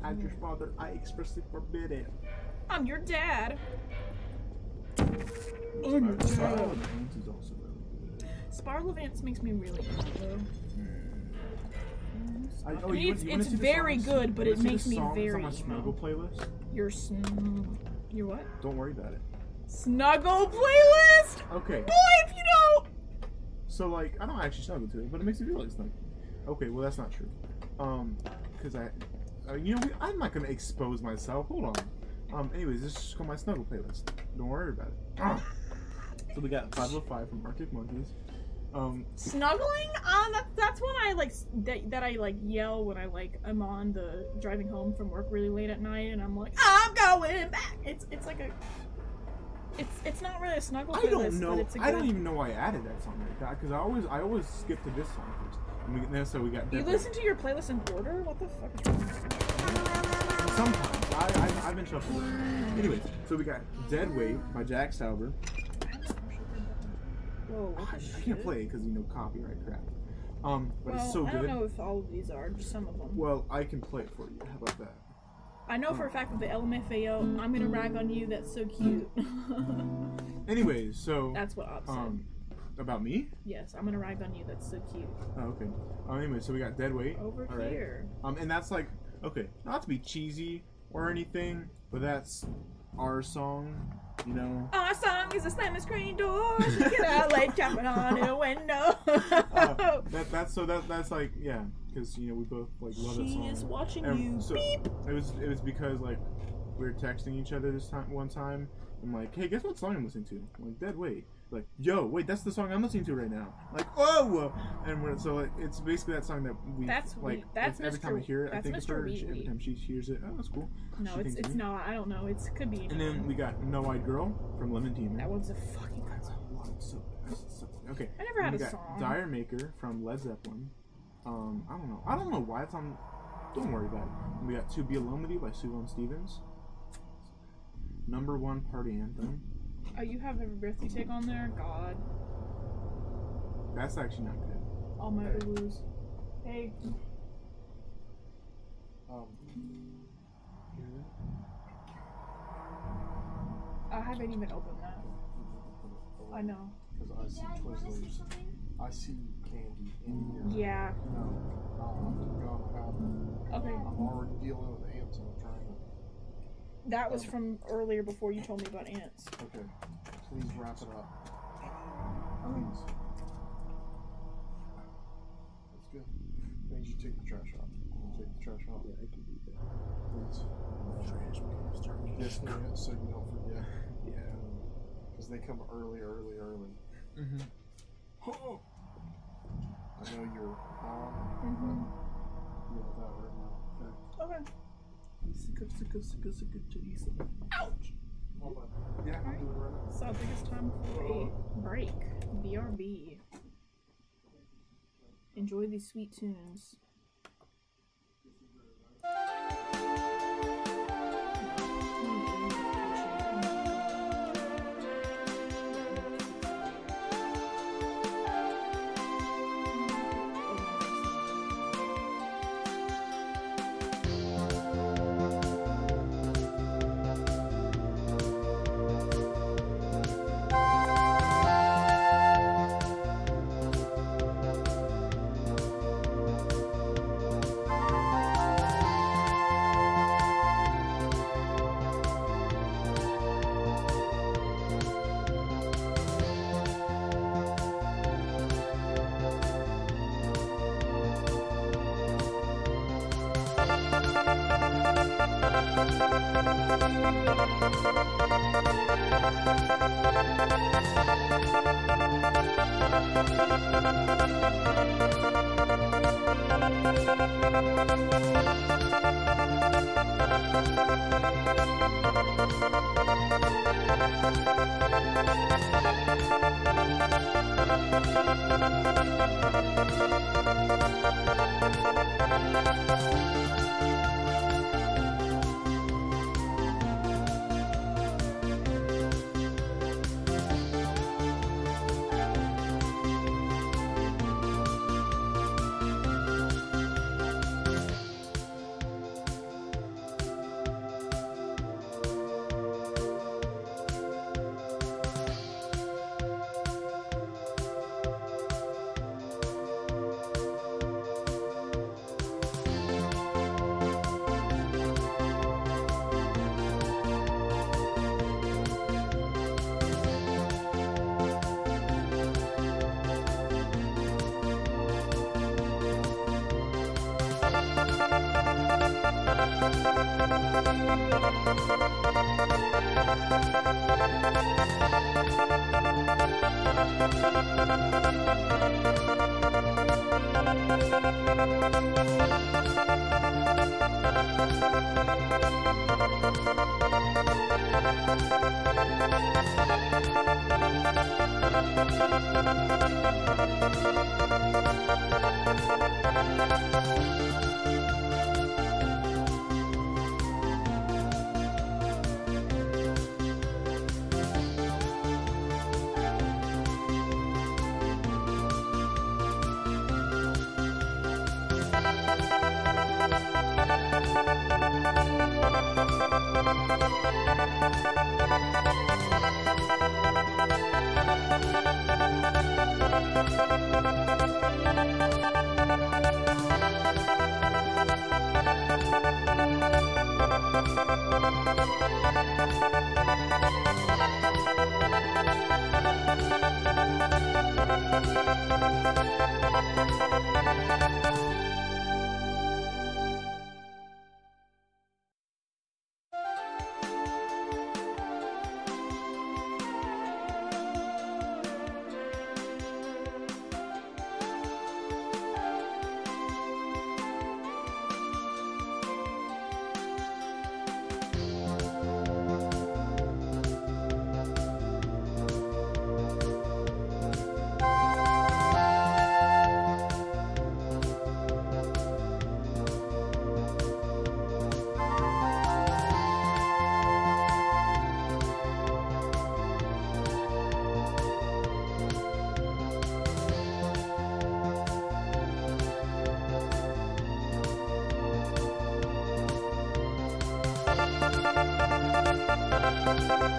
As your father, I expressly forbid it. I'm your dad. I'm your dad. is also really. Spiral of Ants makes me really mad though. Hmm. I, I oh, mean, you it's, you it's very songs? good, but it makes me very on my emo. Snuggle playlist. Your sn- your what? Don't worry about it. Snuggle playlist. Okay. Boy, if you don't. So like, I don't actually snuggle to it, but it makes me feel like snuggle. Okay, well that's not true. Um, because I, uh, you know, we, I'm not gonna expose myself. Hold on. Um, anyways, this is called my snuggle playlist. Don't worry about it. So we got 505 from Arctic Monkeys. Um, Snuggling? Um, that, that's when I like that, that I like yell when I like I'm on the driving home from work really late at night and I'm like I'm going back. It's it's like a it's it's not really a snuggle I don't know. but it's a good. I don't even know why I added that song like that because I always I always skip to this song first. And we, then so we got. You listen to your playlist in order? What the fuck is wrong with you? Sometimes I, I I've been shuffling. Anyways, so we got Dead Weight by Jack Stauber. Whoa, what I can't play it because you know copyright crap. Um, but Well, it's so good. I don't know if all of these are, just some of them. Well, I can play it for you. How about that? I know for a fact that the LMFAO, I'm gonna rag on you, that's so cute. Anyways, so that's what Op said. um, about me? yes, I'm gonna rag on you, that's so cute. Oh, okay. Um, anyway, so we got Dead Weight. Over all right? here. Um, and that's like okay, not to be cheesy or anything, but that's our song. You know. Our song is a slam the screen door. Get out like jumping on a window. Uh, that that's so that that's like yeah, because you know we both like love that she song. is watching And you. so- Beep. It was it was because like we were texting each other this time one time. I'm like, hey, guess what song I'm listening to? I'm like, Dead Weight. Like, yo, wait, that's the song I'm listening to right now. Like, oh, and we're, so like, it's basically that song that we That's like. we- that's every time I hear it, I think of Mr. her. and she- Every time she hears it, oh, that's cool. No, She it's it's not. I don't know. It's could be. And then we got No Eyed Girl from Lemon Demon. that one's a fucking good song. So, so okay. I never had we a got song. D'yer Mak'er from Led Zeppelin. Um, I don't know. I don't know why it's on. Don't worry about it. We got To Be Alone with You by Sufjan Stevens. Number one party anthem. Oh, you have every breath you take on there. God, That's actually not good. all my blues. Hey, Um, I haven't even opened that. I know. Because I see Twizzlers. I see candy in here. Yeah. No, no, I'm gonna have. Okay. I'm already dealing with ants and I'm trying to. That was from earlier before you told me about ants. Okay, please wrap it up. Oh. Please. That's good. Then you take the trash out. You take the trash out. Yeah, I can do that. Please. Trash man, start me. This so you don't forget. Yeah. Because they come early, early, early. Mm-hmm. I know you're on. Mm-hmm. Deal with that right now. Okay. Okay. Ouch! Yeah, right. So I think it's time for a break. BRB. Enjoy these sweet tunes.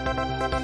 Thank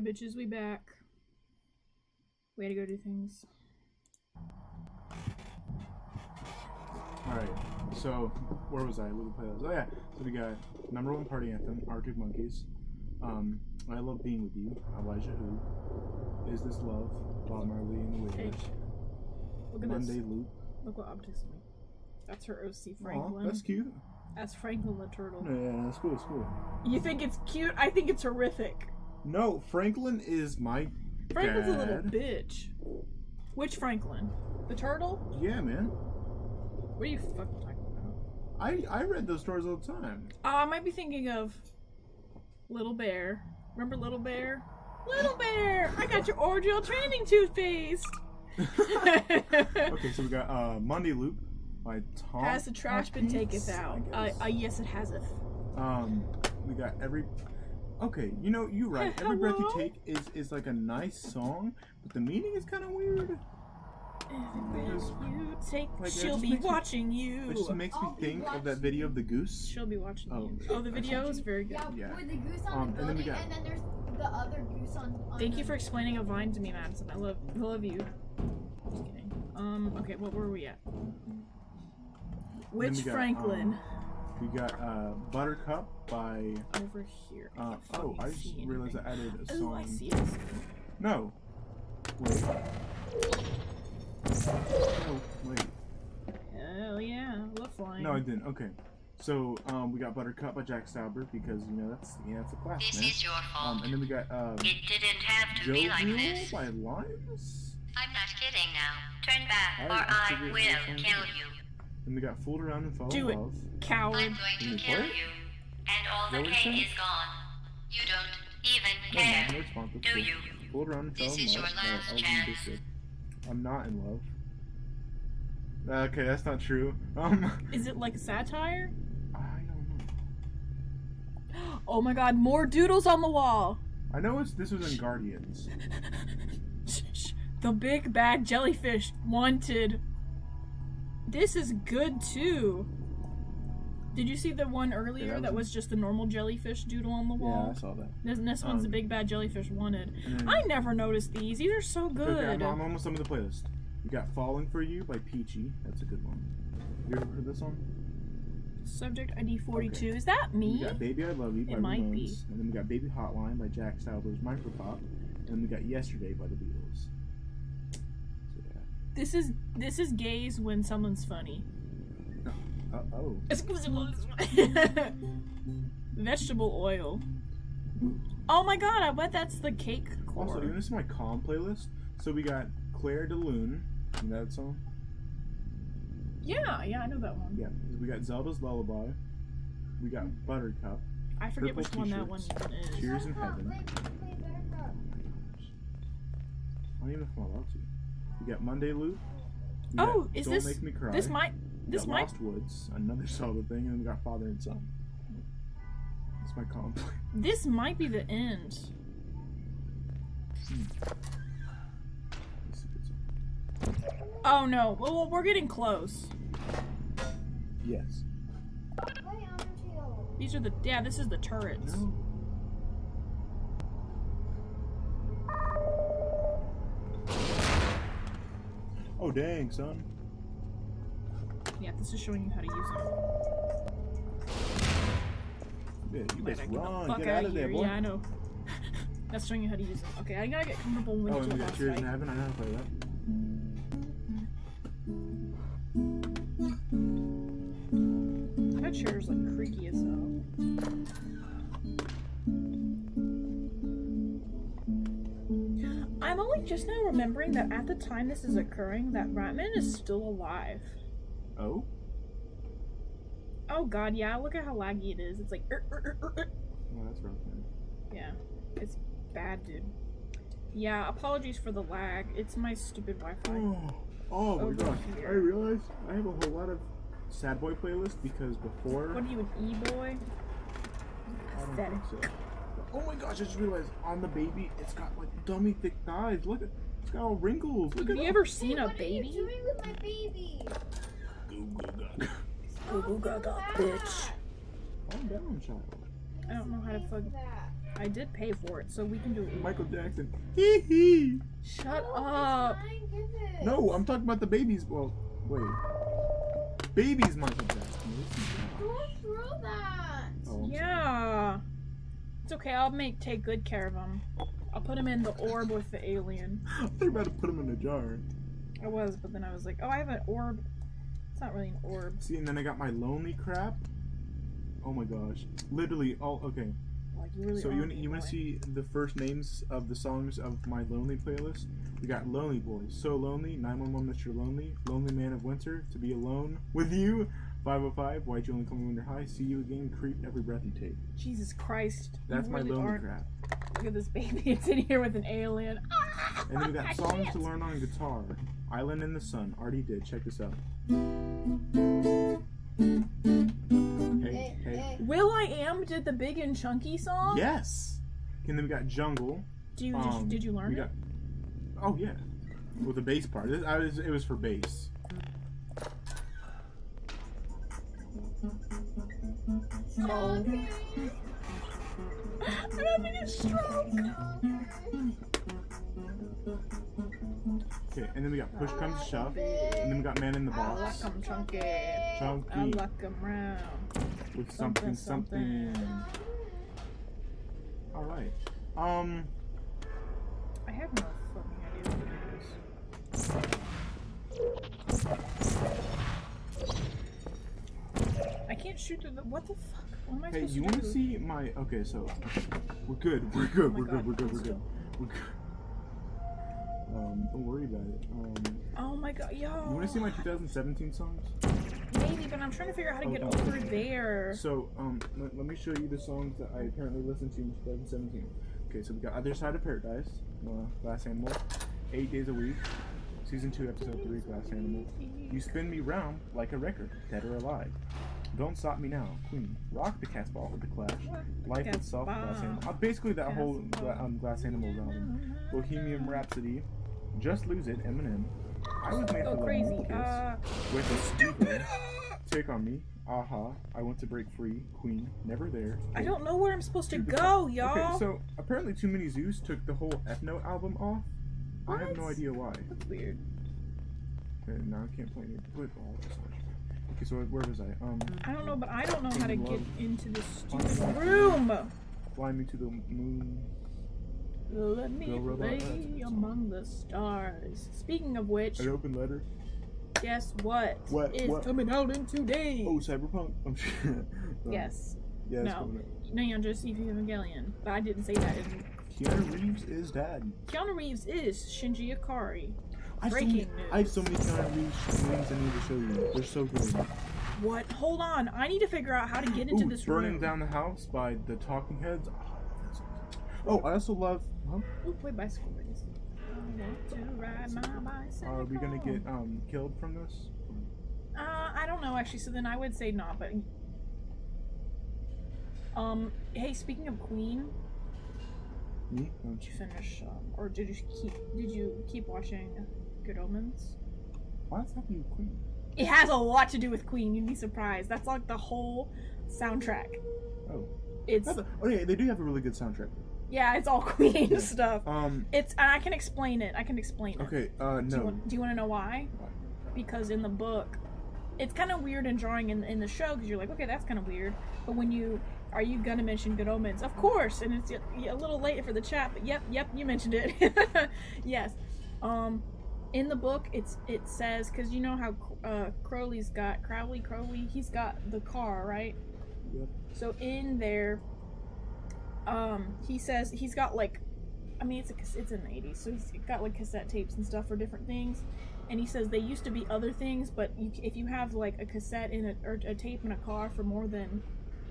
Bitches, we back. We had to go do things. Alright, so where was I? With the playlist? Oh yeah, so we got number one party anthem, Arctic Monkeys. Um, I love being with you, Elijah Who. Is this love? Bob Marley and the Wailers. look at Monday this. Loop. Look what optics me. That's her OC Franklin. that's cute. That's Franklin the turtle. Yeah, yeah, that's cool. That's cool. You think it's cute? I think it's horrific. No, Franklin is my Franklin's a little bitch. Which Franklin? The turtle? Yeah, man. What are you fucking talking about? I I read those stories all the time. Oh, I might be thinking of Little Bear. Remember Little Bear? Little Bear! I got your Orgeal training toothpaste! Okay, so we got uh Monday Loop by Tom. Has the trash been taketh out? I Uh, uh, yes, it haseth. Um, we got every. Okay, you know you're right. Every breath you take is is like a nice song, but the meaning is kind of weird. Because- you take, like, she'll be makes me- watching you. It just makes me I'll be think of that video of the goose. She'll be watching Oh, you. Oh, the video is very good. Yeah, Yeah. with the goose on Um, the and then we got- and then there's the other goose on. on Thank the- you for explaining a vine to me, Madison. I love, I love you. Just kidding. Um. Okay. What were we at? Which we got, Franklin? um, We got uh, Buttercup by. Over here. I Uh, oh, I just see realized I added a song. Oh, song. I see it. No. Wait. No, wait. Hell yeah, I love flying. No, I didn't. Okay. So um, we got Buttercup by Jack Stauber because you know that's yeah, that's a classic. This man. is your fault. Um, and then we got um, it didn't have to be like Jovial this. by Limes. I'm not kidding now. Turn back, I or don't I will out. kill you. And we got Fooled Around and Fell Do in it. Love. Coward. I'm going to kill play? you. And all the What was pain that? is gone. You don't even No, no, care. no response. Do cool. you? Fooled Around and Fell This in is Love. your last Elvin chance. I'm not in love. Okay, that's not true. Um, Is it like a satire? I don't know. Oh my god, more doodles on the wall. I know it's this was in Guardians. Shh, shh. the big bad jellyfish wanted. This is good too. Did you see the one earlier that that was- was just the normal jellyfish doodle on the wall? Yeah. I saw that. This, this one's the Um, big bad jellyfish wanted. Then- I never noticed these. These are so good. Okay, I'm, I'm almost done with the playlist. We got Falling for You by Peachy. That's a good one. You ever heard this one? Subject ID 42. Is that We me? got Baby I Love You by It might Ramones. be. And then we got Baby Hotline by Jack Stauber's Micropop. And then we got Yesterday by the Beatles. This is this is gays when someone's funny. Uh oh. Vegetable oil. Oh my god, I bet that's the cake core. Also, you want to see my calm playlist? So we got Clair de Lune. You know that song? yeah, yeah, I know that one. Yeah. We got Zelda's Lullaby. We got Buttercup. I forget which one that one is. Tears in Heaven. play- play Buttercup. I don't even know if I'm allowed to. We got Monday Loop. We Oh, is Don't this Make Me Cry. this might We this got might Lost Woods, another solid thing, and then we got Father and Son. That's my calm play. this might be the end. This is a good song. Oh no. Well, well we're getting close. Yes. These are the yeah, this is the turrets. No. Oh dang, son. Yeah, this is showing you how to use them. Yeah, you best I get run. Get out out of there, boy. Yeah, I know. That's showing you how to use them. Okay, I gotta get comfortable when Oh, get we got boss Tears in. Heaven. I know how to play that. That chair's like creaky as hell. I'm only just now remembering that at the time this is occurring, that Ratman is still alive. Oh? Oh god, yeah, look at how laggy it is. It's like, er, er, er, er, er. Oh, that's rough, man. yeah, it's bad, dude. Yeah, apologies for the lag. It's my stupid Wi-Fi. Oh, oh my gosh. here. I realized I have a whole lot of sad boy playlist because before. What are you, an e-boy? I don't Pathetic. Think so. Oh my gosh, I just realized on the baby, it's got like dummy thick thighs. Look at it's got all wrinkles. Look Have at you that. ever seen Hey, a what are baby? you doing with my baby? Goo goo gaga. Goo goo gaga, Stop bitch. Calm down, child. I don't know how to Say fuck. that. I did pay for it, so we can do it. Michael Jackson. Hee hee. Shut Oh, up. it's fine, give it. No, I'm talking about the babies. Well, wait. Babies Michael Jackson. Listen to Don't throw that. that. Oh, I'm Yeah. It's okay. I'll make take good care of him. I'll put him in the orb with the alien. sorry. I thought you about to put him in a jar. I was, but then I was like, oh, I have an orb. It's not really an orb. See, and then I got my lonely crap. Oh my gosh. Literally all okay. Like you really. So you wanna- you want to see the first names of the songs of my lonely playlist? We got Lonely Boy, So Lonely, 911 Mr. Lonely, Lonely Man of Winter, To Be Alone with You, 505, Why'd You Only Come When You're High, See You Again, Creep, Every Breath You Take. Jesus Christ. That's my really lonely crap. Look at this baby. It's in here with an alien. And then we I got songs can't. to learn on guitar. Island in the Sun, already did. Check this out. Hey, hey. Will I Am did the big and chunky song. Yes. And then we got Jungle. Do you did, you Um, did you learn we it? got- Oh yeah, with the bass part. This- I was, it was for bass. Okay. I'm having a stroke. Okay, and then we got Push Comes to Shove, and then we got Man in the I Box, like 'em chunky. I Chunky like 'em round. with something something. All right. Um. I have no fucking idea what it is. I can't shoot through the. What the fuck? What am I Hey, supposed you to want to see my? Okay, so we're good. We're good. Oh we're good. We're good. We're good. We're good. Um, don't worry about it. Um, Oh my god, yo. you want to see my 2017 songs? Maybe, but I'm trying to figure out how to Oh, get over there. So, um, let, let me show you the songs that I apparently listened to in 2017. Okay, so we got Other Side of Paradise, uh, Glass Animal, Eight Days a Week, Season 2, Episode 3, Glass Animal, You Spin Me Round Like a Record, Dead or Alive, Don't Stop Me Now, Queen, Rock the Casbah with The Clash, Life Itself, Glass Casbah. Animal, uh, basically that whole um, Glass Animals album, Bohemian Rhapsody, Just Lose It, Eminem, I Was Made Oh, for crazy. Uh, with a Stupid, Take on Me, a-ha, I Want to Break Free, Queen, Never There. I don't know where I'm supposed to go, y'all. Okay, so apparently Too Many Zooz took the whole Note album off. I have no idea why. That's weird. Okay, now I can't play any but all this. Okay, so where was I? Um, I don't know, but I don't know how to Love. get into this stupid room. Fly Me to the Moon. Let me Go play That's a good song. among the stars. Speaking of which, An open letter. guess what? What? Is What? coming out in two days. Oh, Cyberpunk. I'm sure. No. yes. Yeah, No. No, you're just Evangelion. But I didn't say that. Keanu Reeves is dad. Keanu Reeves is Shinji Ikari. I have, so Breaking many, I have so many Keanu Reeves memes I need to show you. They're so good. What? Hold on. I need to figure out how to get into Ooh, this Burning room. Down the House by the Talking Heads. Oh, good. Oh, I also love. Huh? Ooh, play bicycle race. I want to ride my bicycle. Are we gonna get um killed from this? Uh, I don't know actually. So then I would say not. But um, hey, speaking of Queen, Me? Um, did you finish um, or did you keep did you keep watching Good Omens? Why does that a queen? It has a lot to do with Queen. You'd be surprised. That's like the whole soundtrack. Oh. It's a, oh yeah, they do have a really good soundtrack. yeah, it's all Queen Yeah. stuff. Um. It's and I can explain it. I can explain it. Okay. Uh. Do you, No. want, do you want to know why? Why? Because in the book, it's kind of weird in drawing in, in the show because you're like, okay, that's kind of weird. But when you are you gonna mention Good Omens? Of course, and it's a, a little late for the chat, but yep, yep, you mentioned it. yes. Um, in the book, it's it says because you know how uh, Crowley's got Crowley Crowley, he's got the car, right? Yep. So in there, um, he says he's got like, I mean, it's a it's in the '80s, so he's got like cassette tapes and stuff for different things. And he says they used to be other things, but you, if you have like a cassette in a or a tape in a car for more than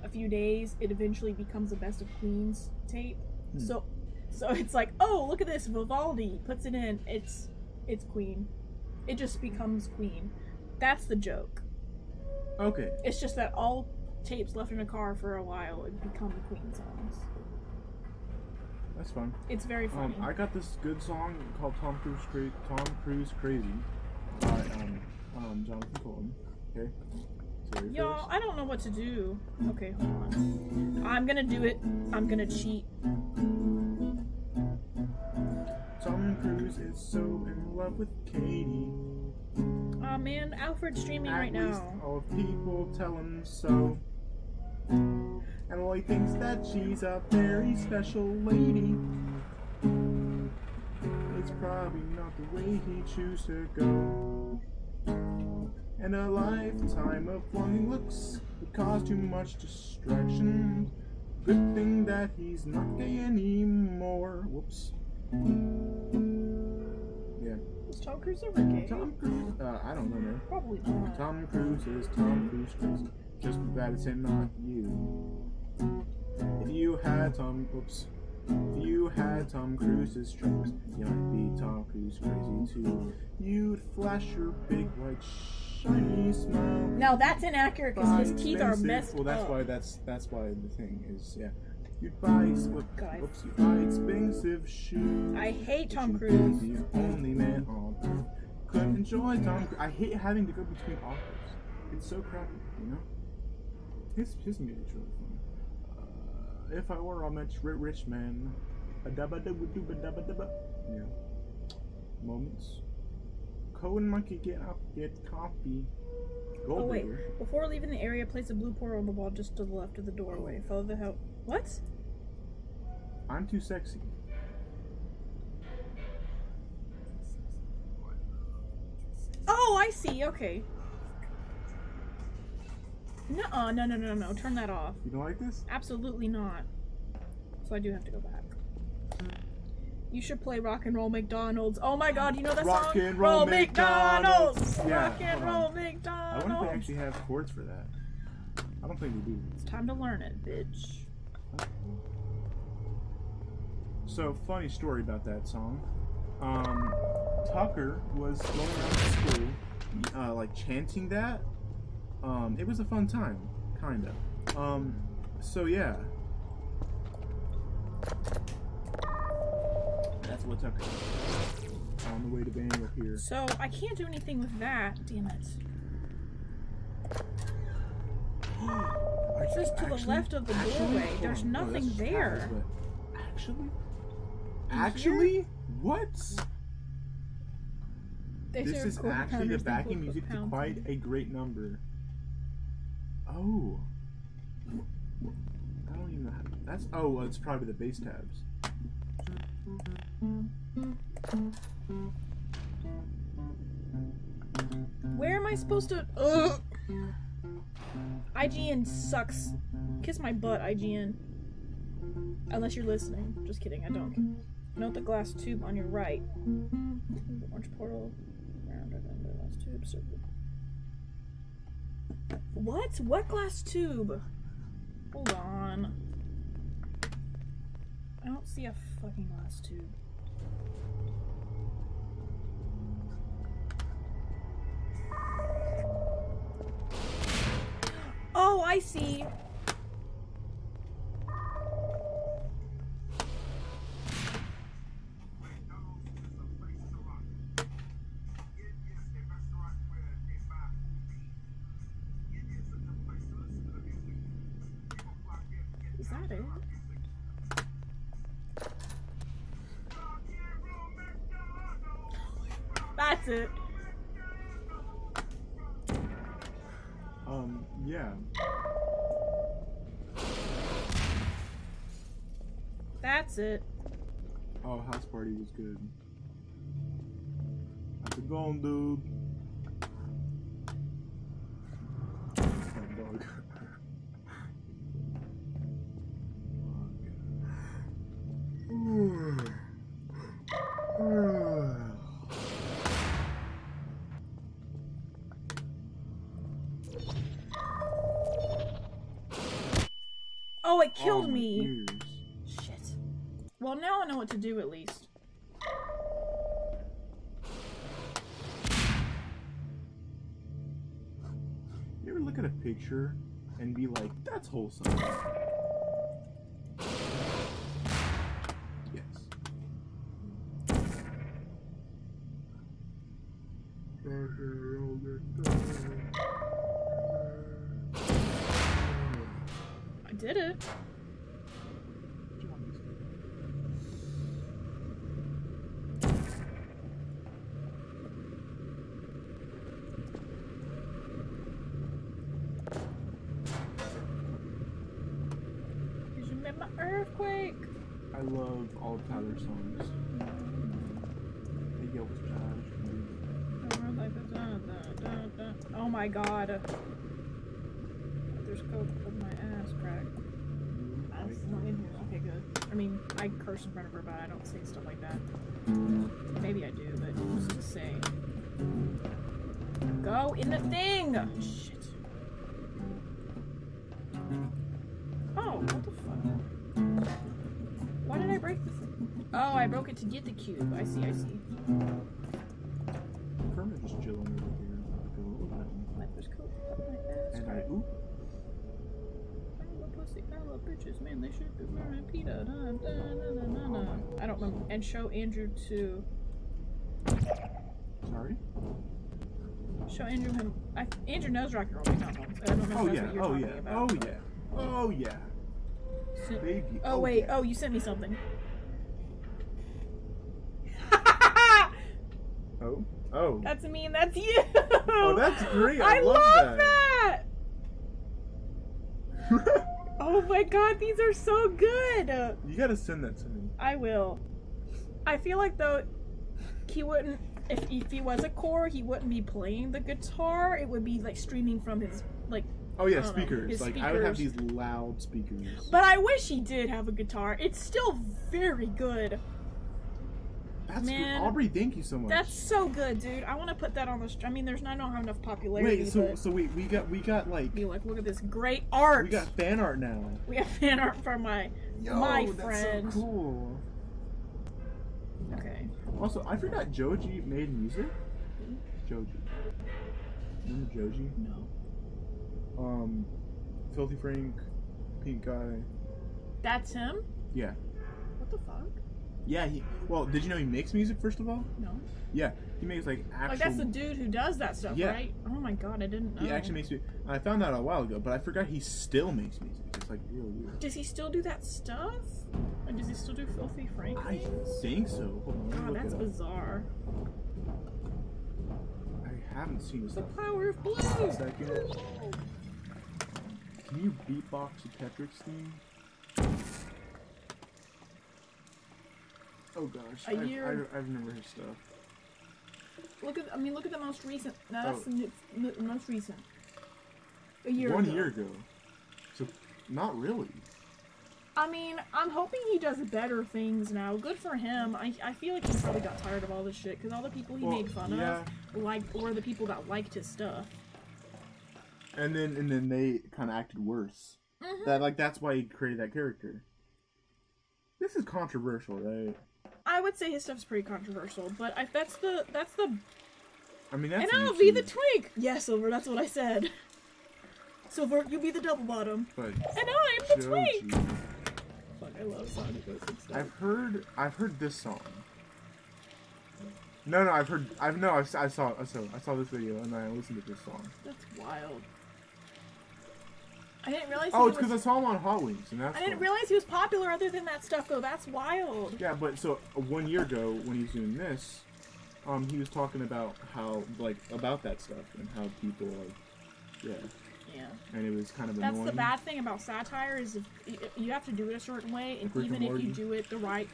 a few days, it eventually becomes a best of Queens tape. Hmm. So, so it's like, oh, look at this, Vivaldi puts it in. It's it's Queen. It just becomes Queen. That's the joke. Okay. It's just that all tapes left in a car for a while would become Queen songs. That's fun. It's very funny. Um. I got this good song called Tom Cruise Cra- Tom Cruise Crazy by um um Jonathan Coulton. Okay. Y'all. I don't know what to do. Okay, hold on. I'm gonna do it. I'm gonna cheat. Tom Cruise is so in love with Katie. Aw man, Alfred's streaming At right least now. all people tell him so. And while he thinks that she's a very special lady, it's probably not the way he choose to go. And a lifetime of longing looks would cause too much distraction. Good thing that he's not gay anymore. Whoops. Yeah. Is Tom Cruise ever gay? Tom Cruise. Uh, I don't know, man. Probably not. Tom Cruise is Tom Cruise crazy. Just that it's him, not you. If you had Tom, oops. If you had Tom Cruise's stripes, you might be Tom Cruise crazy too. You'd flash your big white shiny smile. No, that's inaccurate because his teeth are messed Well, that's up. why that's that's why the thing is yeah. You'd buy whoop, Guys. whoops, you buy expensive shoes. I hate Tom Cruise. only man could enjoy Tom. Cruise. I hate having to go between offers. It's so crappy, you know. His his music's really fun. Uh, if I were a rich rich man, a dabba dabba dooba dabba dabba. Yeah. Moments. Code monkey, get up, get coffee. Gold Oh wait, digger. before leaving the area, place a blue portal on the wall just to the left of the doorway. Follow the help. What? I'm too sexy. Oh, I see. Okay. No, no, no, no, no. Turn that off. You don't like this? Absolutely not. So I do have to go back. You should play Rock and Roll McDonald's. Oh my god, you know that song? Rock song? and Roll oh, McDonald's! McDonald's! Yeah, Rock and Roll on. I wonder if McDonald's! they actually have chords for that. I don't think they do. It's time to learn it, bitch. So, funny story about that song. Um, Tucker was going around the school, uh, like chanting that. Um, it was a fun time, kinda. Um, so yeah. That's what Tucker did. On the way to Bangor here. So I can't do anything with that. Damn it. It says to the left of the doorway. hold There's on. Oh, nothing there. Actually? Actually? What? They This is actually the backing music to quite a great number. Oh. I don't even know how that's oh well, it's probably the bass tabs. Where am I supposed to? Ugh. IGN sucks. Kiss my butt, IGN. Unless you're listening. Just kidding, I don't. Note the glass tube on your right. The orange portal. Under glass tube. Circle. What? What glass tube? Hold on. I don't see a fucking glass tube. Oh, I see. It. Oh, House Party was good. Know what to do at least. You ever look at a picture and be like, that's wholesome? Love all of Tyler's songs. Hey, yo, Josh. Oh my god. There's coke in my ass crack. Not in here. Okay, good. I mean, I curse in front of her, but I don't say stuff like that. Maybe I do, but who's to say? Go in the thing! Oh, broke it to get the cube. I see, I see. Kermit just chilling over here. Like a little button. Like, there's coke up my ass And I, oop, I pussy, I love bitches, man, they should be wearing pita. Da, da, da, da, da, da. I don't remember. And show Andrew to sorry. show Andrew him. I, Andrew knows Rocky Roll Not I don't know Oh yeah, what you're oh talking yeah, about. oh yeah, oh yeah. Sent- Baby. Oh, wait, yeah. oh you sent me something. Oh. Oh. that's me and that's you. Oh, that's great. I, I love, love that. that. Oh my god, these are so good. you gotta send that to me. I will. I feel like though he wouldn't if if he was a core, he wouldn't be playing the guitar. It would be like streaming from his like Oh yeah, don't know, speakers. like I would have these loud speakers. But I wish he did have a guitar. It's still very good. That's man, good. Aubrey, thank you so much. That's so good, dude. I want to put that on the. St- I mean, there's not I don't have enough popularity. Wait, so so wait, we got we got like be like, look at this great art. we got fan art now. We have fan art for my Yo, my that's friend. so cool. Okay. Also, I forgot Joji made music. Joji. Remember Joji? No. Um, Filthy Frank, Pink Guy. That's him. Yeah. What the fuck? Yeah, he. Well, did you know he makes music first of all? No. Yeah, he makes like actual. Like that's the dude who does that stuff, Yeah. right? Oh my god, I didn't know. He actually makes music. I found that out a while ago, but I forgot he still makes music. It's like real weird. Does he still do that stuff? Or does he still do Filthy Frank? I think so. Hold on, God, that's bizarre. I haven't seen his The stuff. power of blue. Can you beatbox a Tetris theme? Oh gosh, A I've, year- I, I remember his stuff. Look at, I mean, look at the most recent. No, that's Oh. the n- most recent. A year One ago. year ago. So, not really. I mean, I'm hoping he does better things now. Good for him. I, I feel like he probably got tired of all this shit because all the people he Well, made fun yeah. of, like, were the people that liked his stuff. And then and then they kind of acted worse. Mhm. That like that's why he created that character. This is controversial, right? I would say his stuff's pretty controversial, but I, that's the that's the I mean, that's. and I'll be the YouTube, twig. Yeah, Silver. That's what I said. Silver, you be the double bottom, but and I'm the twig. Joji. Fuck, I love Sonic Ghost and stuff. I've heard I've heard this song. No, no, I've heard I've no I've, I saw I saw I saw this video and I listened to this song. That's wild. I didn't realize. Oh, it's because I saw him on Hot Wings and that's. I didn't why. realize he was popular other than that stuff though. That's wild. Yeah, but so uh, one year ago when he was doing this, um, he was talking about how like about that stuff and how people like, yeah, Yeah. and it was kind of That's annoying. the bad thing about satire is if you have to do it a certain way, and Like even if you do it the right.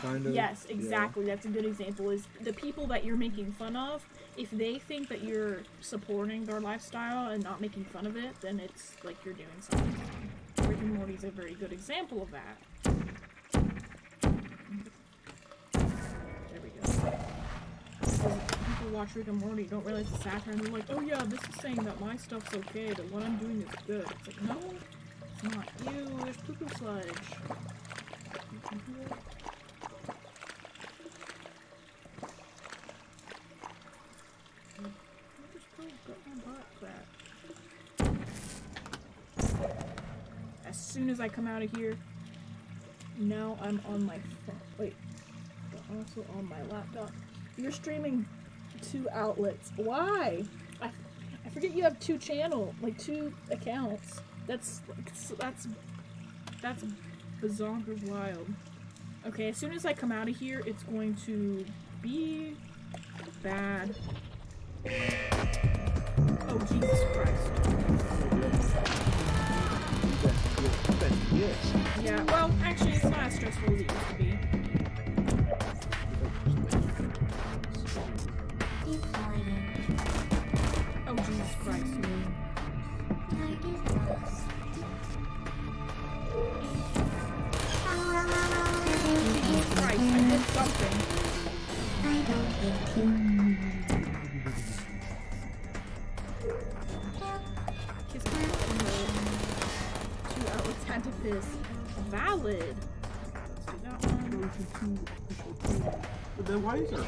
Kind of. Yes, yeah. exactly. That's a good example. Is the people that you're making fun of, if they think that you're supporting their lifestyle and not making fun of it, then it's like you're doing something wrong. Rick and Morty's a very good example of that. There we go. People watch Rick and Morty, don't realize the satire, and they're like, "Oh yeah, this is saying that my stuff's okay, that what I'm doing is good." It's like, no, it's not. you. there's poo poo sludge. You can hear it. I just go got my butt crack. As soon as I come out of here, now I'm on my phone. Wait, but also on my laptop. You're streaming two outlets. Why? I, I forget you have two channel, like two accounts. That's that's that's bazonkers wild. Okay, as soon as I come out of here, it's going to be bad. Oh Jesus Christ! Yes. Yeah. Well, actually, it's not as stressful as it used to be. Oh Jesus Christ! Jesus Christ! I did something. Kiss my hour tentacles. Valid. Let's do that one. But then why is there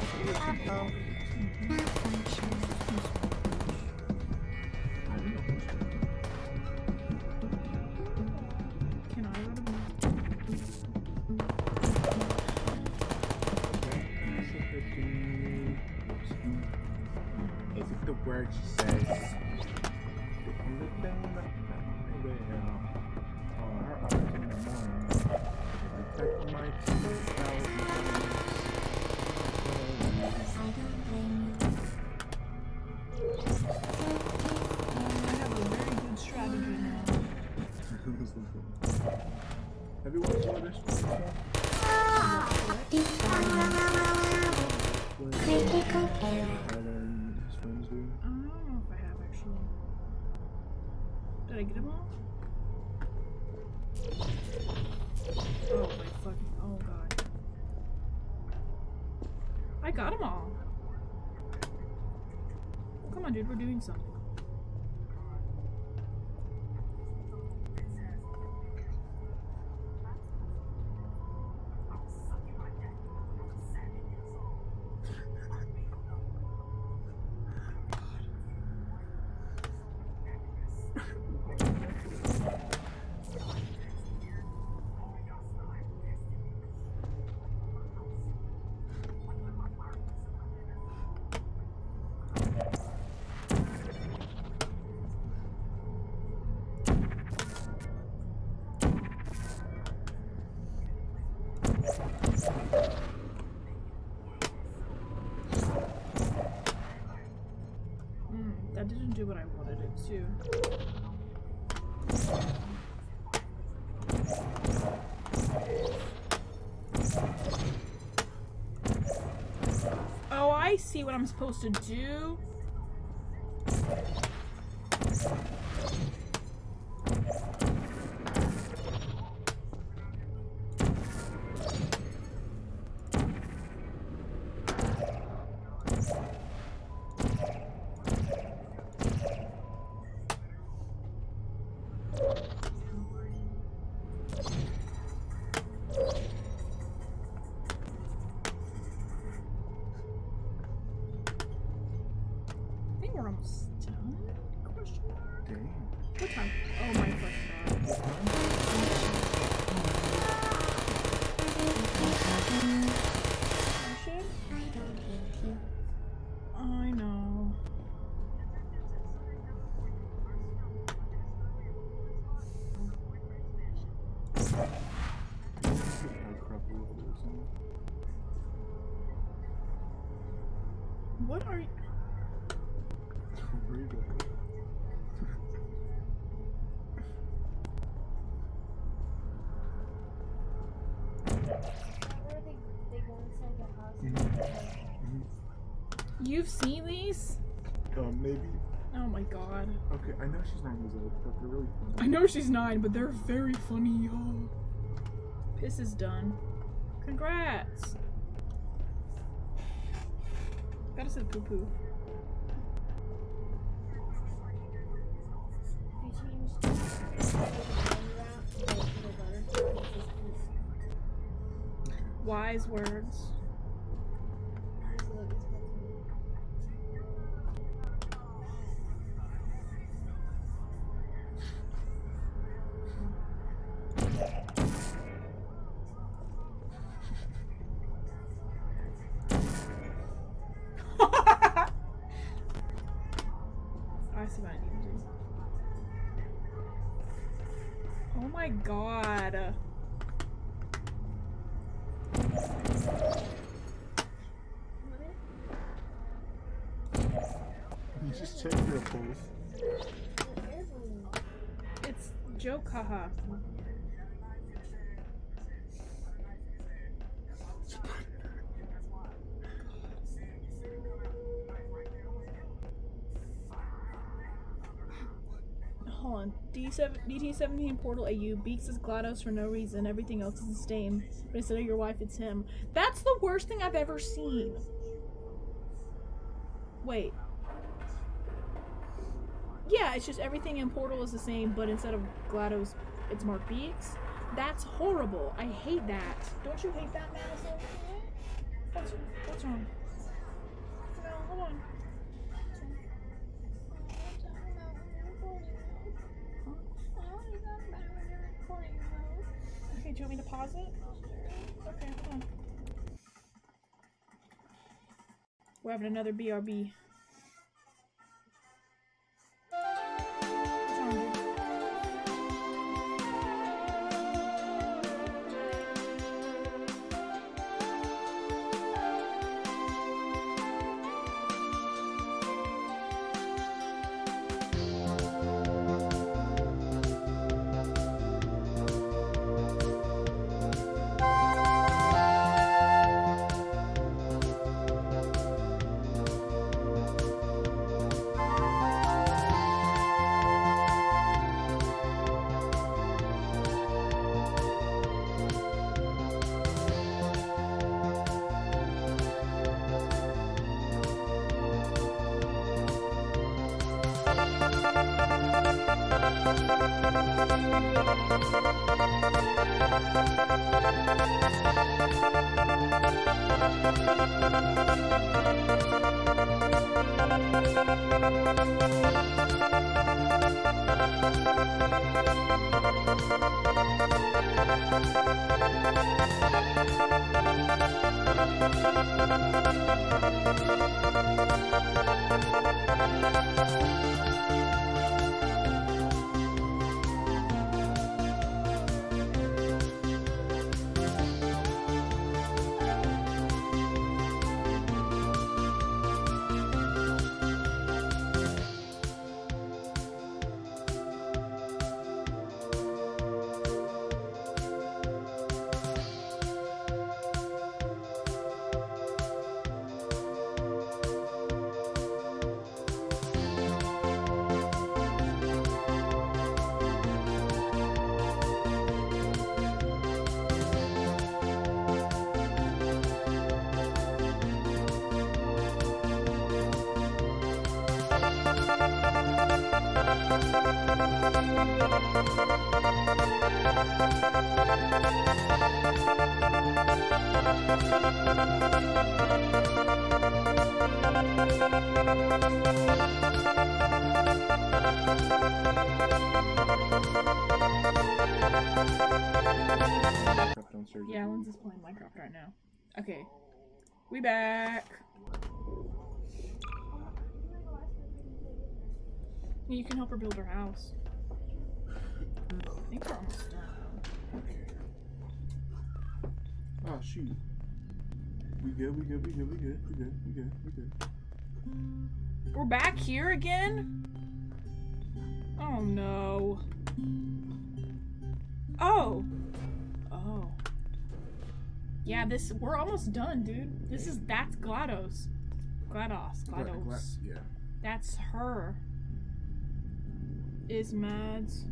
something. What I wanted it to. Oh, I see what I'm supposed to do. She's nine, but they're very funny, yo. Piss is done. Congrats. Gotta say poo poo. Wise you haha. Hold on. D7, DT17 Portal AU beaks as GLaDOS for no reason. Everything else is the same. But instead of your wife, it's him. That's the worst thing I've ever seen. Wait. It's just everything in Portal is the same, but instead of GLaDOS, it's Mark Beaks. That's horrible. I hate that. Don't you hate that, Madison? What's, what's wrong? No, hold on. Okay, do you want me to pause it? Okay, hold on. We're having another BRB. Oh shoot. We good, we good, we good, we good, we good, we good, we good. We're back here again? Oh no. Oh. Oh. Yeah, this we're almost done, dude. This is that's GLaDOS. GLaDOS. GLaDOS. gla- yeah. That's her. Is Mads.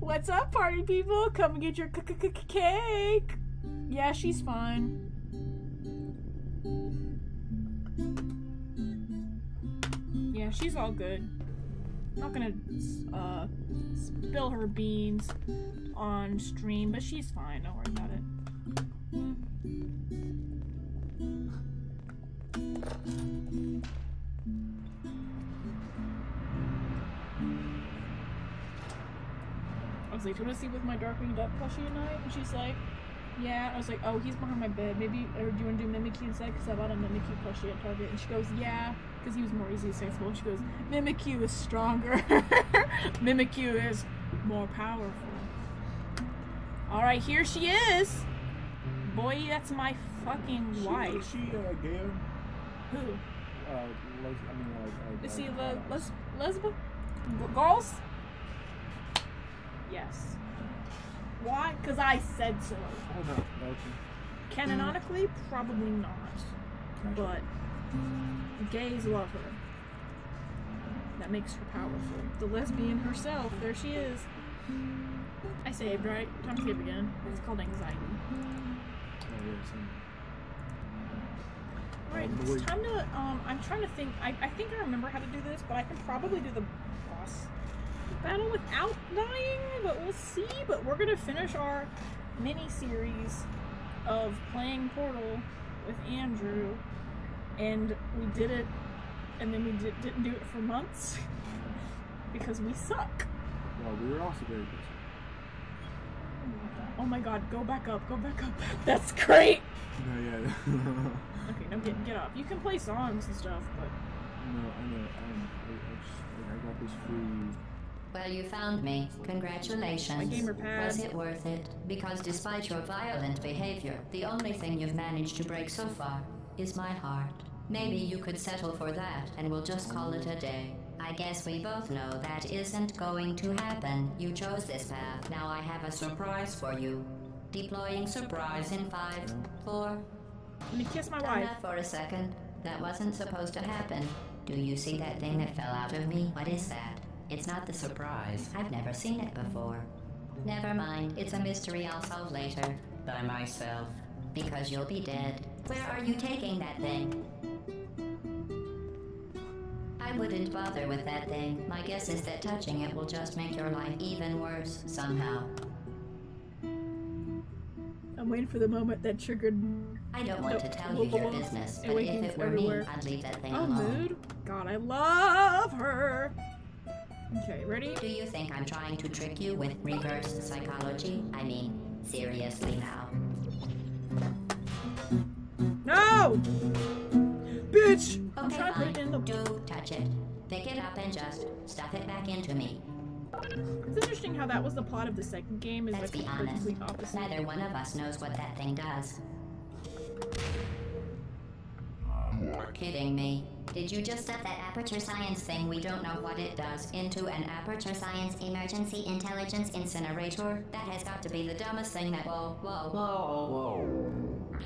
What's up, party people? Come and get your c- c- c- cake. Yeah, she's fine. Yeah, she's all good. Not gonna uh, spill her beans on stream, but she's fine. Don't worry about it. I was like, do you want to sleep with my Darkwing Duck plushie tonight? And she's like, yeah. I was like, oh, he's behind my bed. Maybe, or do you want to do Mimikyu instead? Because I bought a Mimikyu plushie at Target. And she goes, yeah, because he was more easily accessible. And she goes, Mimikyu is stronger. Mimikyu is more powerful. All right, here she is. Boy, that's my fucking She, wife. she uh, Gail? Who? uh, les- I mean, like, uh, Is he uh, le- les- lesbian? Girls? Yes. Why? Because I said so. Hold on. Okay. Canonically, probably not. But gays love her. That makes her powerful. The lesbian herself, there she is. I saved, right? Time to save again. It's called anxiety. Alright, it's time to, um, I'm trying to think, I, I think I remember how to do this, but I can probably do the boss battle without dying, but we'll see. But we're gonna finish our mini-series of playing Portal with Andrew, and we did it, and then we did, didn't do it for months, because we suck. Well, we were also very busy. Oh my god, go back up, go back up. That's great! No, yeah. Okay, no, get, get up. You can play songs and stuff, but no, I know. Um, I, I just, like, I got this free. Well, you found me. Congratulations. My gamer pad. Was it worth it? Because despite your violent behavior, the only thing you've managed to break so far is my heart. Maybe you could settle for that and we'll just call it a day. I guess we both know that isn't going to happen. You chose this path. Now I have a surprise for you. Deploying surprise in five, four. let me kiss my Time wife. out for a second. That wasn't supposed to happen. Do you see that thing that fell out of me? What is that? It's not the surprise. I've never seen it before. Never mind. It's a mystery I'll solve later. By myself. Because you'll be dead. Where are you taking that thing? I wouldn't bother with that thing. My guess is that touching it will just make your life even worse somehow. I'm waiting for the moment that triggered. I don't want to Nope. tell you your business, but if it were everywhere. me, I'd leave that thing Oh, alone. mood. God, I love her. Okay, ready? Do you think I'm trying to trick you with reverse psychology? I mean, seriously now. No! Bitch! I'm Okay, trying to put it fine. in the. Do touch it. Pick it up and just stuff it back into me. It's interesting how that was the plot of the second game. Is Let's like be honest. Neither one of us knows what that thing does. You're kidding me. Did you just stuff that Aperture Science thing we don't know what it does into an Aperture Science Emergency Intelligence Incinerator? That has got to be the dumbest thing that. Whoa, whoa, whoa. Whoa.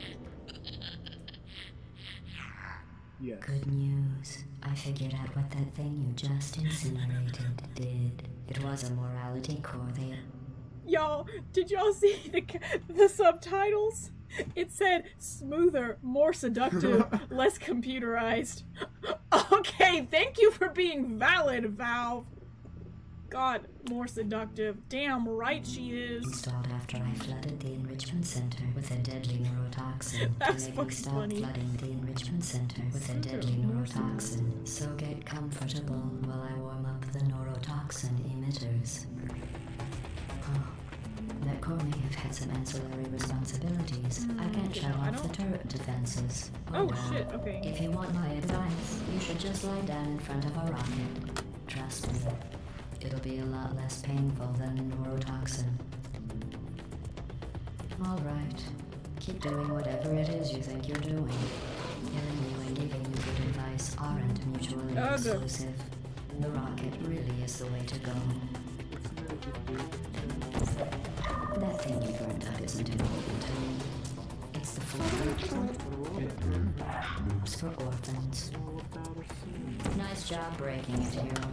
Yes. Good news. I figured out what that thing you just incinerated did. It was a morality core they Y'all, did y'all see the the subtitles? It said smoother, more seductive, less computerized. Okay, thank you for being valid, Valve. God, more seductive. Damn right she is. installed after I flooded the enrichment center with a deadly neurotoxin. That's to make fucking stop funny. flooding the enrichment center with a deadly neurotoxin. So get comfortable while I warm up the neurotoxin emitters. May have had some ancillary responsibilities. I can't shut know, off the turret defenses. Oh well. shit, okay. If you want my advice, you should just lie down in front of a rocket. Trust me, it'll be a lot less painful than neurotoxin. All right, keep doing whatever it is you think you're doing. Killing you and giving you good advice aren't mutually Oh, exclusive. The rocket really is the way to go. That thing you burned up isn't important. It's the food. It's for orphans. Nice job breaking it, hero.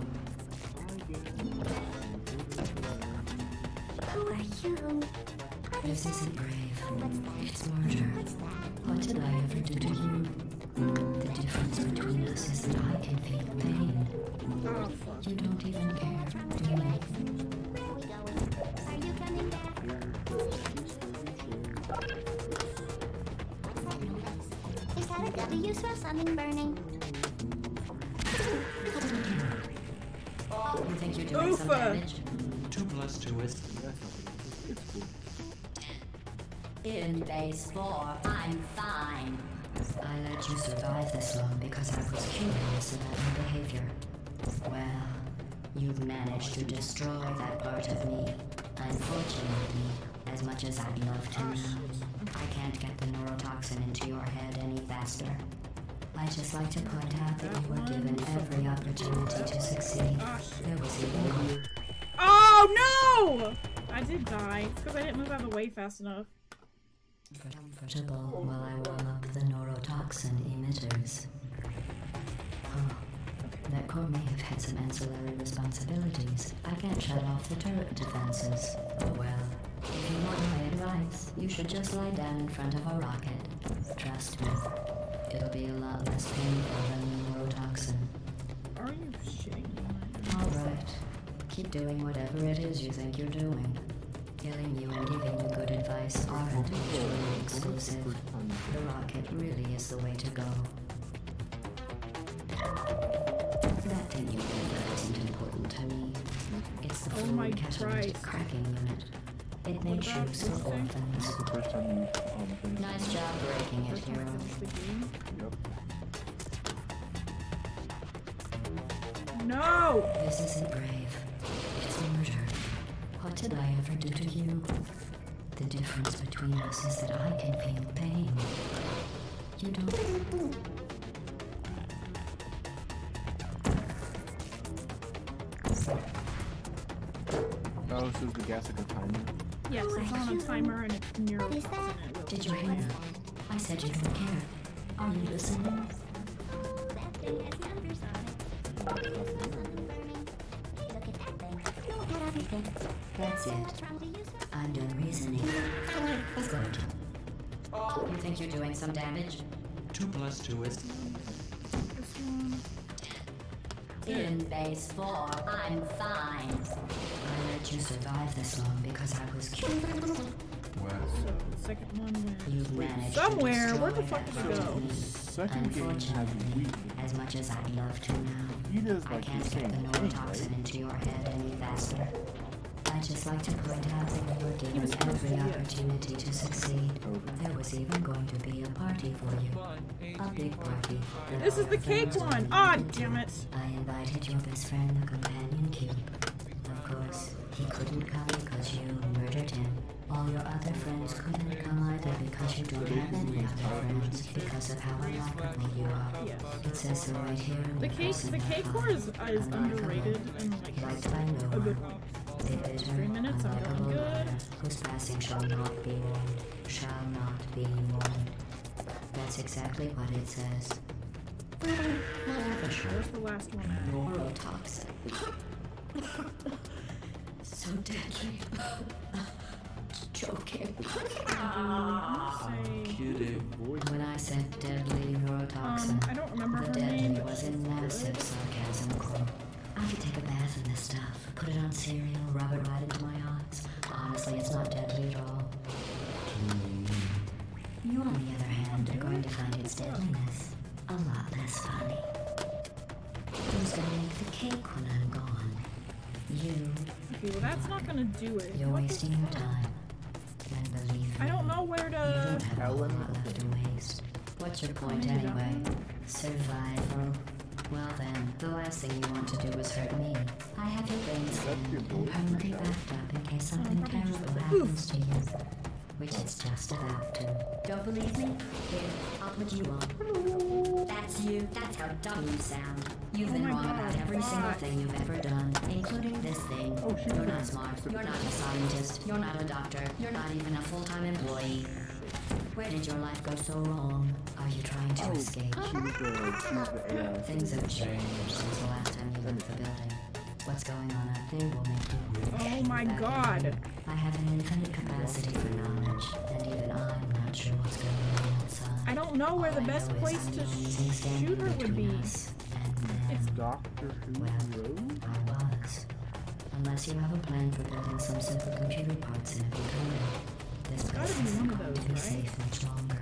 Who are you? This isn't brave. It's murder. What did I ever do to you? The difference between us is that I can feel pain. You don't even In base four, I'm fine. I let you survive this long because I was curious about your behavior. Well, you've managed to destroy that part of me. Unfortunately, as much as I'd love to, I can't get the neurotoxin into your head any faster. I'd just like to point out that you were given every opportunity to succeed. There was even Oh no! I did die. It's because I didn't move out of the way fast enough. comfortable while I warm up the neurotoxin emitters. Oh, that core may have had some ancillary responsibilities. I can't shut off the turret defenses. Oh well. If you want my advice, you should just lie down in front of a rocket. Trust me. It'll be a lot less painful than the neurotoxin. Are you shitting me? Alright. Keep doing whatever it is you think you're doing. Killing you and giving you good advice aren't mutually exclusive. The rocket really is the way to go. That thing you did isn't important to me. It's the Oh fluid my catalytic Christ. cracking unit. It makes about use for this thing? This is orphans. the first time you um, finished Nice job breaking it, First time I hero. finished the game. Yep. No! This isn't brave. It's murder. What did I ever do to you? The difference between us is that I can feel pain. You don't. Oh, so is the gas like a timer? Yes, it's on a timer and it's near Is that- Did you hear? I said you don't care. Are you listening? Useless? I'm done reasoning. Good. You think you're doing some damage? Two plus two is. In base four, I'm fine. I let you survive this long because I was cute. Well. So the second one went somewhere. Where the fuck did it go? Second game has weak. as much as I'd love to now, He does I can't get the neurotoxin right? into your head any faster. I just like to point out that you were given was supposed to every opportunity to succeed. Over. There was even going to be a party for you. A big party. This is the cake one. Ah, invite damn it. I invited your best friend, the companion cube. Of course, he couldn't come because you murdered him. All your other friends couldn't come either because you don't have any other friends because of how unlikable you are. Yes. It says so right here The cake, the cake core is, is underrated and like Liked by no a good one. one. The bitter, Three minutes, I'm doing good. whose passing shall not be mourned, shall not be mourned. That's exactly what it says. Where's the last one? Neurotoxin. so deadly. Joking. Say, Kidding. When I said deadly neurotoxin, um, I don't remember the deadly name. was she's in massive sarcasm. I could take a bath in this stuff, put it on cereal, rub it right into my eyes. Honestly, it's not deadly at all. You, on the other hand, are going to find its deadliness a lot less funny. Who's gonna make the cake when I'm gone? You. Okay, well that's not gonna do it. You're What wasting your time. You don't have a whole lot left to waste. What's your point anyway? Survival. Well then, the last thing you want to do is hurt me. I have your brain scanned your and voice, permanently Michelle? backed up in case something terrible happens to you. Which is just about to. Don't believe me? Here, I'll put you on. That's you. That's how dumb you sound. You've Oh been wrong God, about every single thing you've ever done, including this thing. Oh, she You're not smart. You're not a scientist. You're not a doctor. You're not even a full-time employee. Where did your life go so wrong? Are you trying to Oh, escape? She was the, she was the AI. Things have changed since the last time you left the building. What's going on out there will make you wish Oh my back God. in. I have an infinite capacity for knowledge, and even I'm not sure what's going on outside. I don't know where the All I best place to shoot her would be. us and them. It's Doctor Who Well, Road? I was. Unless you have a plan for building some simple computer parts in every corner, this gotta be one of going to those, be right? safe much longer.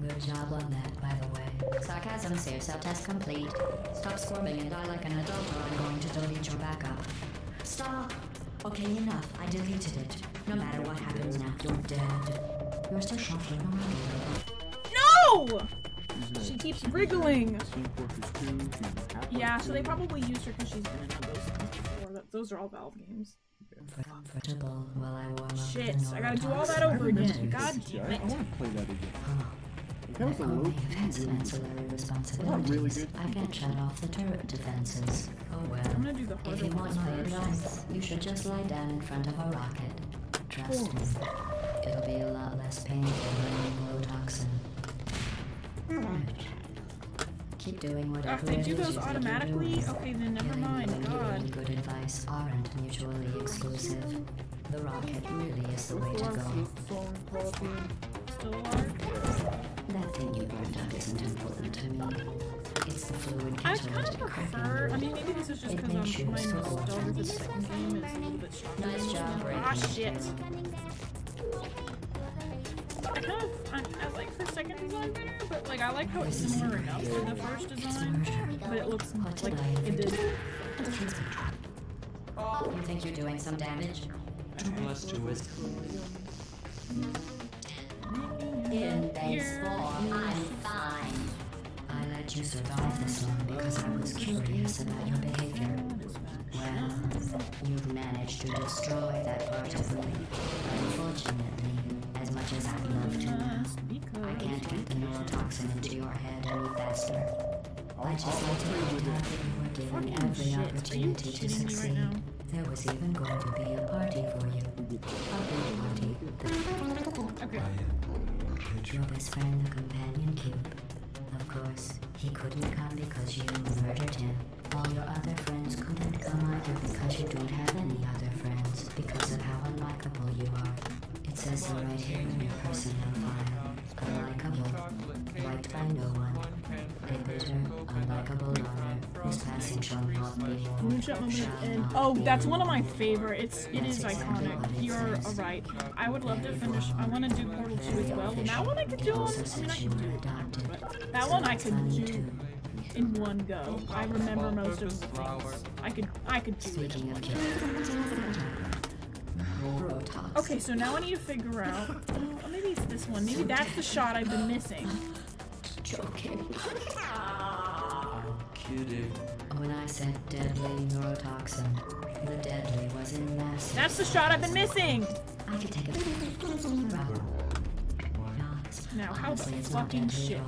Good job on that, by the way. Sarcasm, save cell test complete. Stop squirming and die like an adult or I'm going to delete your backup. Stop! Okay, enough. I deleted it. No matter what happens now, you're dead. You're still shuffling around. No! She keeps wriggling. Team Fortress 2. She's in Half-Life Yeah, so they probably used her because she's been in those things before. Those are all Valve games. Comfortable while I warm up Shit, I gotta do all that over again. God damn I, it. I want to play that again. Huh. That was a Let low Colby have had key some one. ancillary really good. I can shut off the turret defenses. Oh I'm well. gonna do the If you want my first. advice, you should just lie down in front of a rocket. Trust me, it'll be a lot less painful than low toxin. Alright. Keep doing Oh, whatever if they do those you think you're automatically, okay, then never Giving mind. God. good advice aren't mutually exclusive. The rocket really is the way to go. Still alive? That thing you burned up isn't important to me. It's the fluid I kind of prefer. I mean, maybe this is just because I'm my so nostalgia for the nice. second game is a little bit stronger. Nice job this one. breaking Ah, shit. Down. I kind of, I, I like the second design better, but like I like how it's similar enough to the first design, but it looks like it did. You think you're doing some damage? 2 plus 2 is In base form, I'm fine. I let you survive this long because I was curious about your behavior. Well, you've managed to destroy that part of me. Unfortunately, as much as I'd love to now, I can't get the neurotoxin into your head any faster. I just like to point out that you were given every shit. Opportunity to kidding me right succeed. There was even going to be a party for you. A big party. Okay. Your best friend, the companion cube. Of course, he couldn't come because you murdered him. All your other friends couldn't come either because you don't have any other friends because of how unlikable you are. Says so right here in your personnel file. Unlikable. Liked by no one. A bitter, unlikable loner whose passing shall not be mourned. moment Shall at the end. not Oh, that's one of my mourned. favorite. It's it is iconic. You're uh, right. I would love to finish. I want to do Portal 2 as well. And that one I could do on. I mean, I could do but that one I could do in one go. I remember most of the things. I could I could do it. Speaking of kids. Rotox. Okay, so now I need to figure out. Oh, maybe it's this one. Maybe that's the shot I've been missing. Joking. kidding. When I said deadly neurotoxin, the deadly was in massive. That's the shot I've been missing. I could take a Not. Now, how the Honestly, it's fucking shit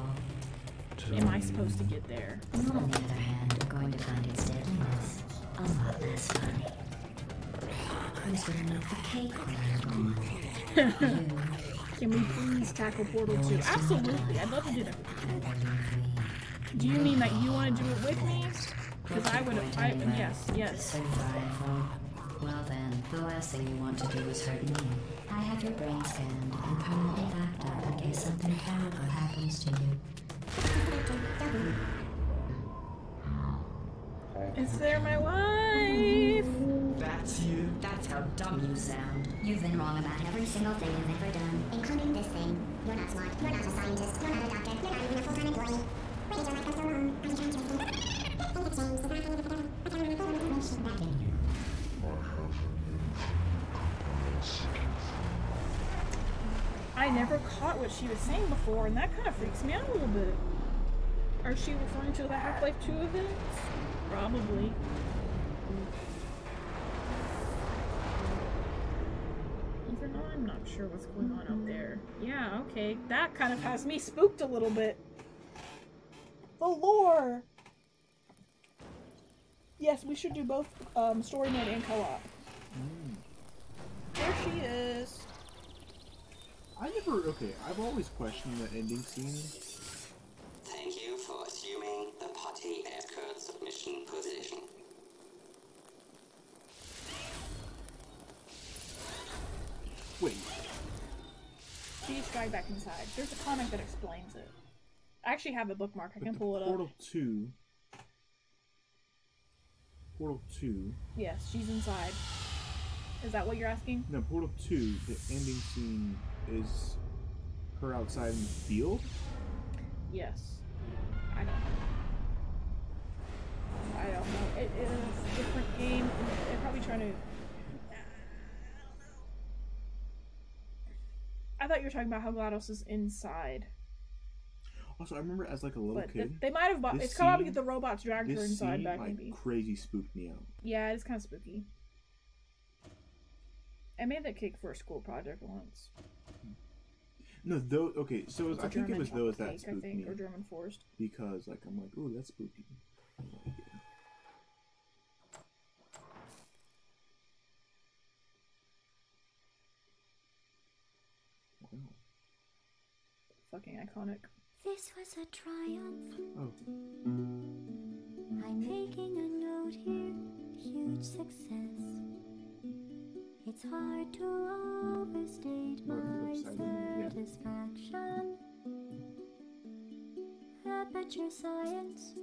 am I supposed to get there? You, on the other hand, are going to find its deadliness a lot less funny. Can we please tackle Portal 2? Absolutely. I'd love to do that. Do you mean that you want to do it with me? Because I would. Have, I yes, yes. Well then, the last thing you want to do is hurt me. I have your brain scanned and permanently backed up in case something terrible happens to you. Is there my wife? That's you. That's how dumb you sound. You've been wrong about every single thing you've ever done, including this thing. You're not smart. You're not a scientist. You're not a doctor. You're not even a full-time employee. Wait until I come so wrong. I'm trying to explain. Things have changed. There's not really a I can't really pull information back in. I never caught what she was saying before, and that kind of freaks me out a little bit. Are she referring to the Half-Life 2 events? Probably. Even though I'm not sure what's going on out there. Yeah, okay. That kind of has me spooked a little bit. The lore! Yes, we should do both um, story mode and co-op. There she is. I never. Okay, I've always questioned the ending scene. Thank you for assuming the party escort submission position. Wait, She's dragged back inside. There's a comic that explains it. I actually have a bookmark. I but can pull it up. Portal Two. Portal Two. Yes, she's inside. Is that what you're asking? No, Portal Two. The ending scene is her outside in the field. Yes. I don't know. I don't know. It is a different game. They're probably trying to. I thought you were talking about how GLaDOS is inside, Also, I remember as like a little but kid. they might have. Bought, it's probably scene- the robots dragged her inside scene, back. like, Maybe. crazy spooked me out. Yeah, it's kind of spooky. I made that cake for a school project once. No, those. Okay, so it was, It's a I think it was those that cake, I spooked think, me or German forest. because, like, I'm like, ooh, that's spooky. Like, yeah. Wow. Fucking iconic. This was a triumph. Oh, I'm making a note here. Huge success. It's hard to overstate my it's upside down, yeah. satisfaction. Aperture science.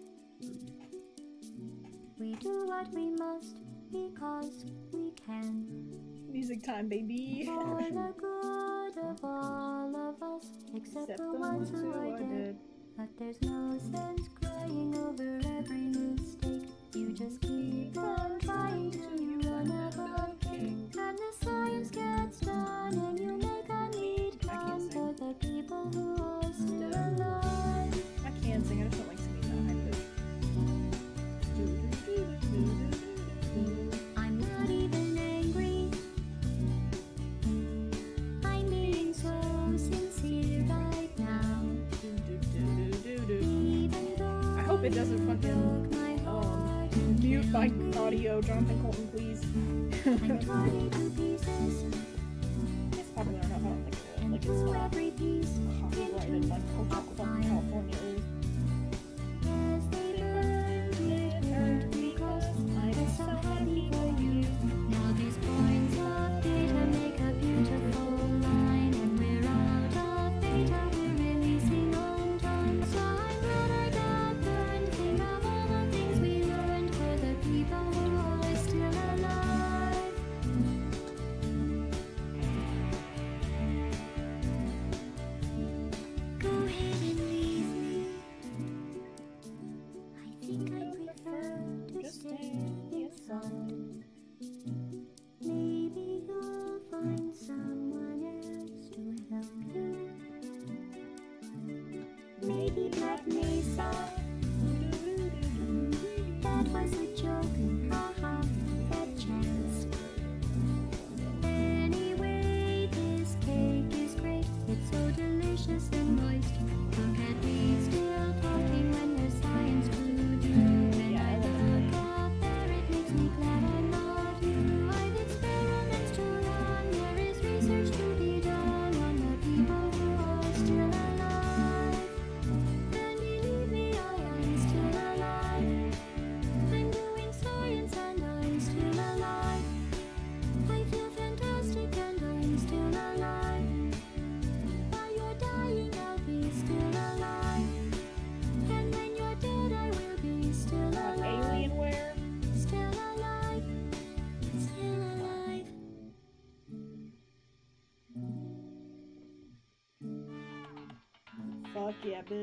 We do what we must because we can. Music time, baby. For the good of all of us, except, Except the ones who who are are dead. dead. But there's no sense crying over every mistake. You just keep on trying till you run out of cake. And the science gets done, and you it doesn't fucking um, mute my audio, Jonathan Coulton, please.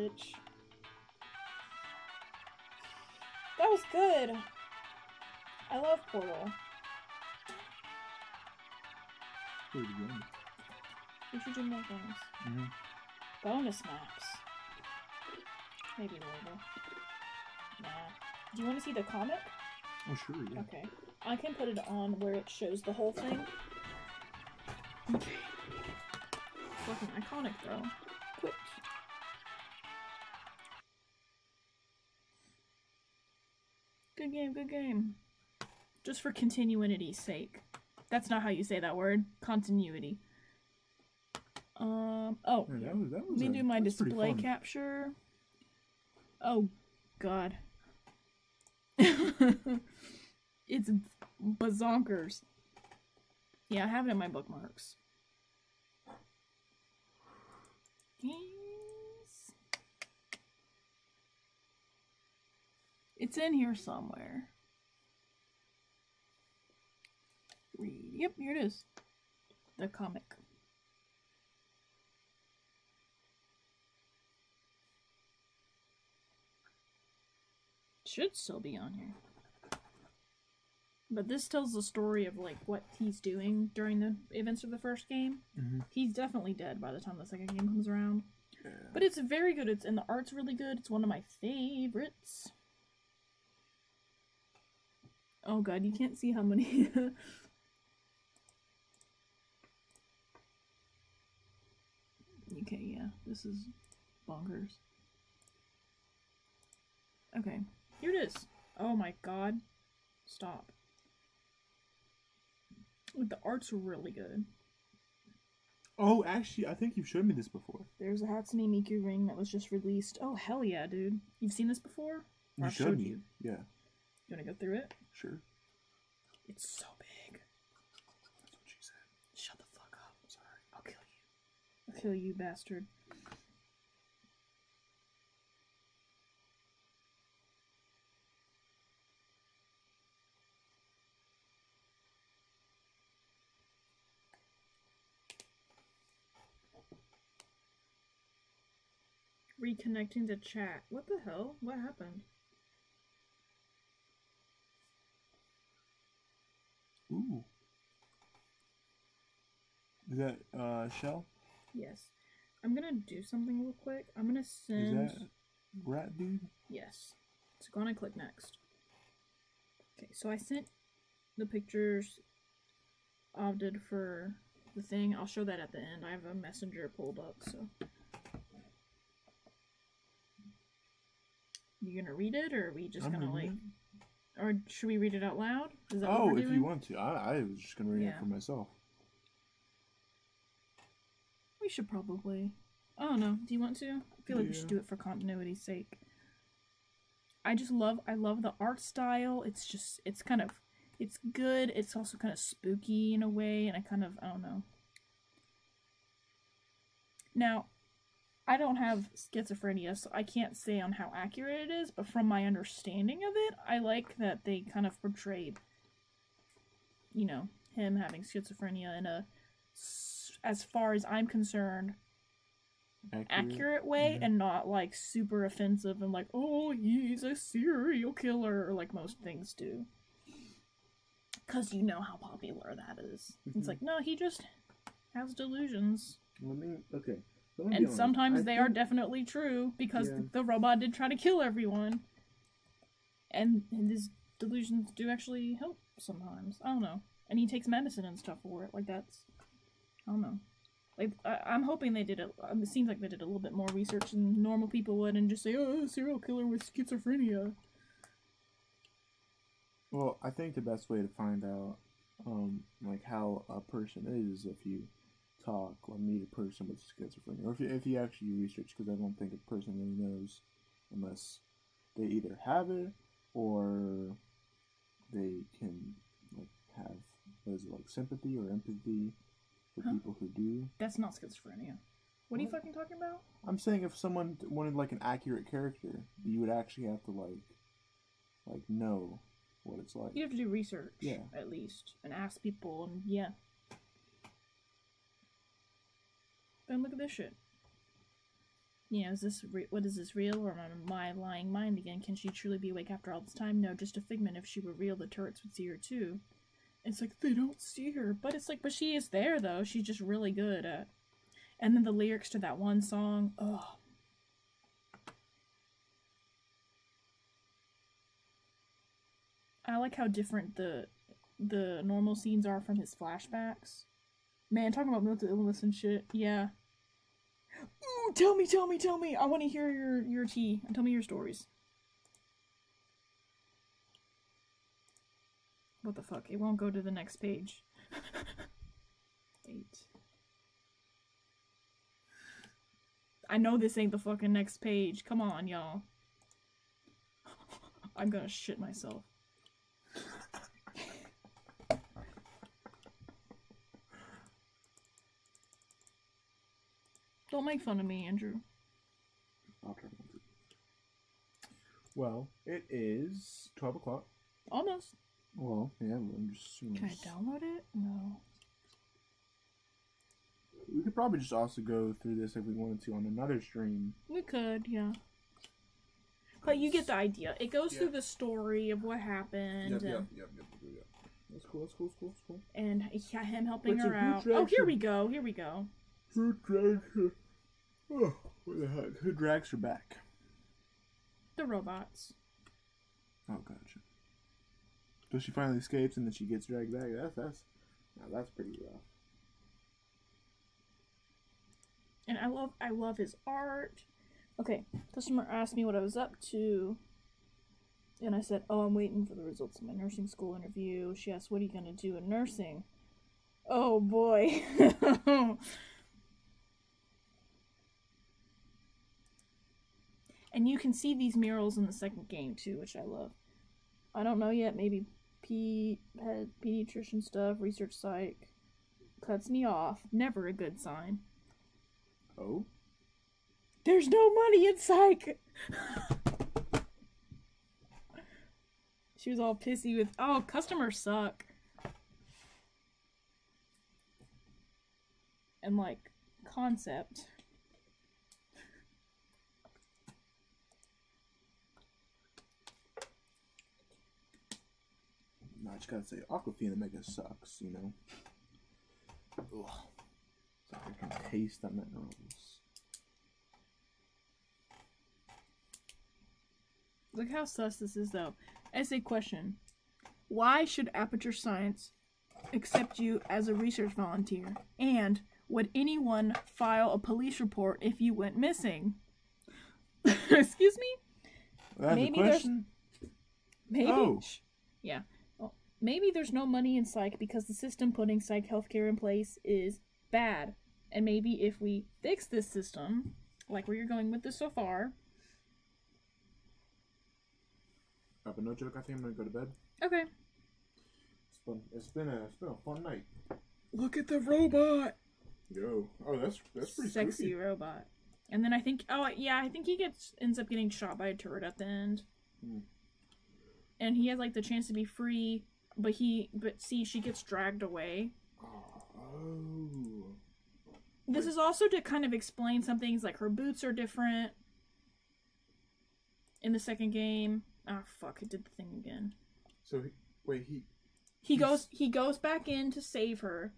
bitch. That was good. I love Portal. pretty good. We should do more bonus. Mhm. Bonus maps. Maybe later. Nah. Do you want to see the comic? Oh, sure, yeah. Okay. I can put it on where it shows the whole thing. Okay. Fucking iconic, bro. Good game, good game. Just for continuity's sake. That's not how you say that word. Continuity. Um, oh. Yeah, that was, that was Let me a- do my display capture. Oh, God. it's bazonkers. Yeah, I have it in my bookmarks. It's in here somewhere. Read. Yep, here it is. The comic. Should still be on here. But this tells the story of like what he's doing during the events of the first game. Mhm. He's definitely dead by the time the second game comes around. Yeah. But it's very good. It's and the art's really good. It's one of my favorites. Oh god, you can't see how many Okay, yeah, this is bonkers. Okay, here it is. Oh my god. Stop. The art's really good. Oh, actually, I think you've showed me this before. There's a Hatsune Miku ring that was just released. Oh, hell yeah, dude. You've seen this before? You I've showed showed me. you. Yeah, You wanna go through it? Sure. It's so big. That's what she said. Shut the fuck up. I'm sorry. I'll kill you. I'll kill you, bastard. Reconnecting to chat. What the hell? What happened? Ooh. Is that uh Chell? Yes. I'm gonna do something real quick. I'm gonna send. Is that Rat Dude? Yes. So go on and click next. Okay, so I sent the pictures opted for the thing. I'll show that at the end. I have a messenger pulled up, so. You gonna read it, or are we just I'm gonna like, reading or should we read it out loud? Is that what Oh, if you want to. I, I was just gonna read Yeah. it for myself. We should probably. I don't know. Do you want to? I feel like we should do it for continuity's sake. I just love. I love the art style. It's just. It's kind of. It's good. It's also kind of spooky in a way, and I kind of. I don't know. Now, I don't have schizophrenia, so I can't say on how accurate it is. But from my understanding of it, I like that they kind of portrayed. You know, him having schizophrenia in a, as far as I'm concerned, Accurate. accurate way Mhm. and not like super offensive and like, oh, he's a serial killer, like most things do. Because you know how popular that is. It's Mhm. like, no, he just has delusions. Let me. Okay. And sometimes I they are definitely true because Yeah. the, the robot did try to kill everyone. And, and his delusions do actually help sometimes. I don't know. And he takes medicine and stuff for it. Like, that's. I don't know. Like, I, I'm hoping they did it. um, It seems like they did a little bit more research than normal people would and just say, oh, serial killer with schizophrenia. Well, I think the best way to find out, um, like how a person is, if you talk or meet a person with schizophrenia, or if you, if you actually research, because I don't think a person really knows unless they either have it or they can like have what is it like sympathy or empathy for Huh? people who do. That's not schizophrenia. What are you fucking talking about? I'm saying if someone wanted like an accurate character, you would actually have to like, like know what it's like. You have to do research, Yeah. at least, and ask people, and yeah. Then look at this shit. You know, is this what is this real or am I my lying mind again? Can she truly be awake after all this time? No, just a figment. If she were real, the turrets would see her too. It's like they don't see her, but it's like, but she is there though. She's just really good at. And then the lyrics to that one song, oh. I like how different the the normal scenes are from his flashbacks. Man, talking about mental illness and shit. Yeah. Ooh, tell me, tell me, tell me. I want to hear your your tea and tell me your stories. What the fuck? It won't go to the next page. Eight. I know this ain't the fucking next page. Come on, y'all. I'm gonna shit myself. Don't make fun of me, Andrew. I'll try not to. Well, it is twelve o'clock. Almost. Well, yeah, I'm just assuming. Can I download it? No. We could probably just also go through this if we wanted to on another stream. We could, yeah. But you get the idea. It goes Yeah. through the story of what happened and, yep, yep, yep. yep. That's cool. That's cool. That's cool. That's cool. and yeah, him helping her out. Oh, here her- we go. Here we go. Who drags her? Oh, what the heck? Who drags her back? The robots. Oh, gotcha. So she finally escapes and then she gets dragged back. That's that's now that's pretty rough. and I love I love his art. Okay, customer asked me what I was up to, and I said, "Oh, I'm waiting for the results of my nursing school interview." She asked, "What are you gonna do in nursing?" Oh boy. and you can see these murals in the second game too, which I love. I don't know yet. Maybe P ped, pediatrician stuff, research psych cuts me off. Never a good sign. Oh? There's no money in psych. she was all pissy with, oh, customers suck. And like concept. No, I just gotta say, Aquafina Mega sucks, you know? Ugh. So I can taste the minerals. Look how sus this is, though. Essay question Why should Aperture Science accept you as a research volunteer? And would anyone file a police report if you went missing? Excuse me? That's Maybe a there's-? Maybe. Oh. Yeah. Well, maybe there's no money in psych because the system putting psych healthcare in place is bad. And maybe if we fix this system, like where you're going with this so far, Uh, but no joke, I think I'm gonna go to bed. okay. It's been, it's been a it's been a fun night. Look at the robot. Yo. Oh, that's that's pretty Sexy spooky. robot. And then I think, oh yeah, I think he gets ends up getting shot by a turret at the end. Hmm. And he has like the chance to be free, but he, but see, she gets dragged away. Oh. This is also to kind of explain some things like her boots are different in the second game. Ah, fuck! I did the thing again. So he, wait, he He goes he goes back in to save her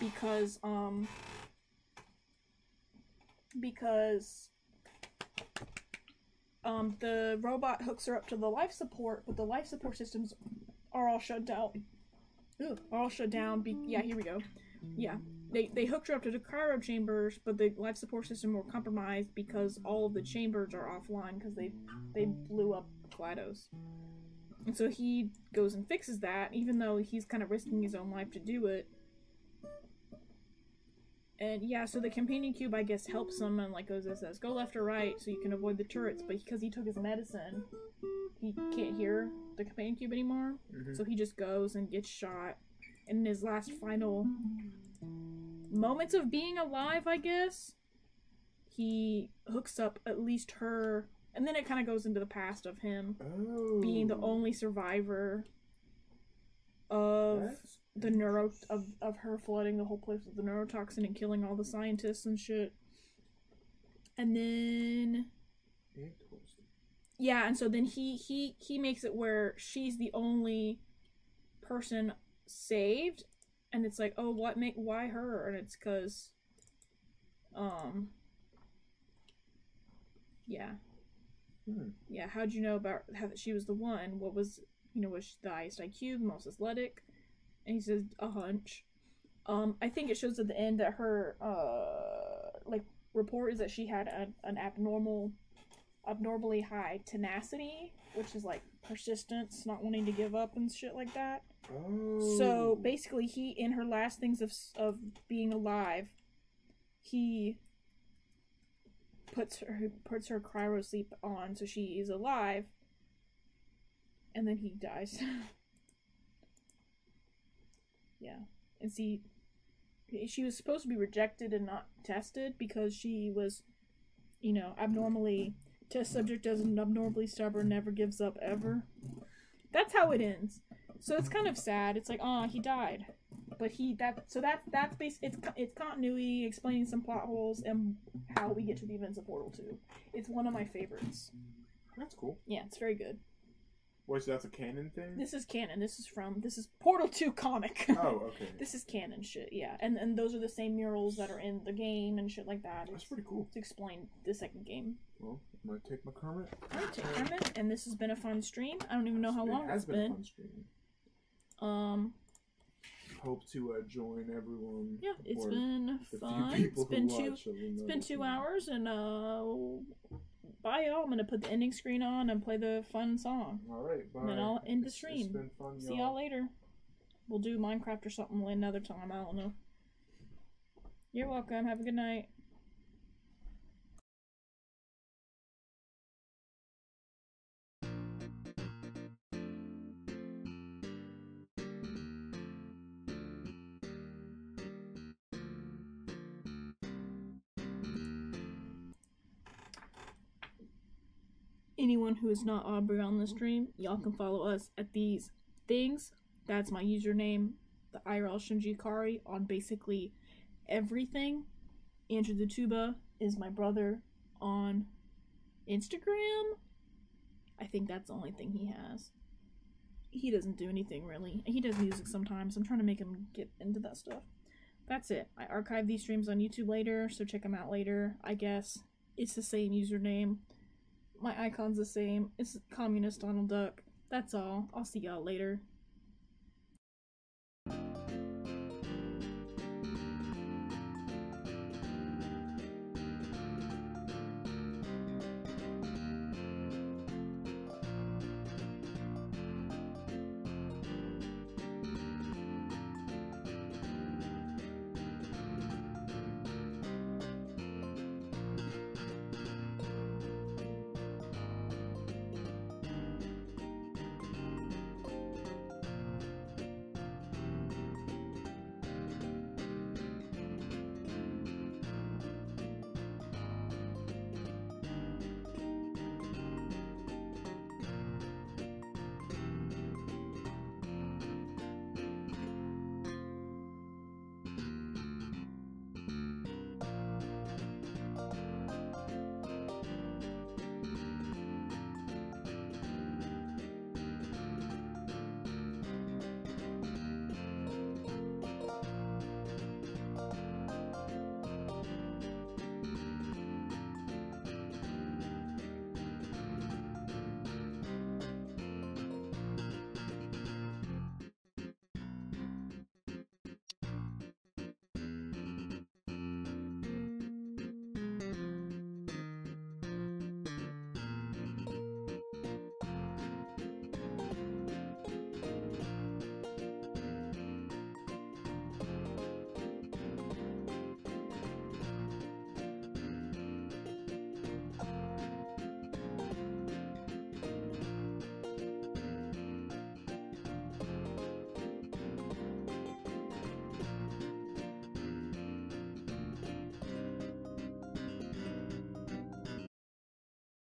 because um because um the robot hooks her up to the life support, but the life support systems are all shut down. Ooh, are all shut down. Be- yeah, here we go. Yeah, they they hooked her up to the cryo chambers, but the life support system were compromised because all of the chambers are offline because they they blew up GLaDOS. And so he goes and fixes that, even though he's kind of risking his own life to do it. And yeah, so the companion cube, I guess, helps him and like goes and says, "Go left or right, so you can avoid the turrets." But because he took his medicine, he can't hear the companion cube anymore. Mm-hmm. So he just goes and gets shot. And in his last final moments of being alive, I guess, he hooks up at least her, and then it kind of goes into the past of him oh being the only survivor of That's the neuro of, of her flooding the whole place with the neurotoxin and killing all the scientists and shit. And then yeah, and so then he he he makes it where she's the only person saved and it's like, "Oh, what make why her?" And it's cuz um yeah. Hmm. Yeah, how'd you know about how that she was the one? What was you know, was the highest IQ, the most athletic? He says a hunch. Um, I think it shows at the end that her uh like report is that she had a, an abnormal abnormally high tenacity, which is like persistence, not wanting to give up and shit like that. Oh. So basically, he in her last things of of being alive, he puts her puts her cryo sleep on, so she is alive, and then he dies. yeah, and see, she was supposed to be rejected and not tested because she was, you know, abnormally test subject doesn't abnormally stubborn, never gives up ever. That's how it ends. So it's kind of sad. It's like, oh, he died, but he that so that's that's base. It's it's continuity, explaining some plot holes and how we get to the events of Portal Two. It's one of my favorites. That's cool. Yeah, it's very good. Wait, so that's a canon thing? This is canon. This is from this is Portal Two comic. Oh, okay. this is canon shit. Yeah, and and those are the same murals that are in the game and shit like that. That's It's pretty cool. to explain the second game. Well, I'm gonna take my Kermit. Alright, take Kermit, and this has been a fun stream. I don't even know how long it has it's been, been. a been. fun stream. Um, hope to uh, join everyone. Yeah, it's been fun. It's been two. watch It's been two hours, and uh, bye y'all. I'm gonna put the ending screen on and play the fun song. All right, bye. And then I'll end the stream. It's been fun, See y'all later. We'll do Minecraft or something another time. I don't know. You're welcome. Have a good night. Anyone who is not Aubrey on the stream, y'all can follow us at these things. That's my username, the IRL Shinji Kari, on basically everything. Andrew the Tuba is my brother on Instagram. I think that's the only thing he has. He doesn't do anything really. He does music sometimes. I'm trying to make him get into that stuff. That's it. I archive these streams on YouTube later, so check them out later. I guess it's the same username. My icon's the same. It's communist Donald Duck. That's all. I'll see y'all later.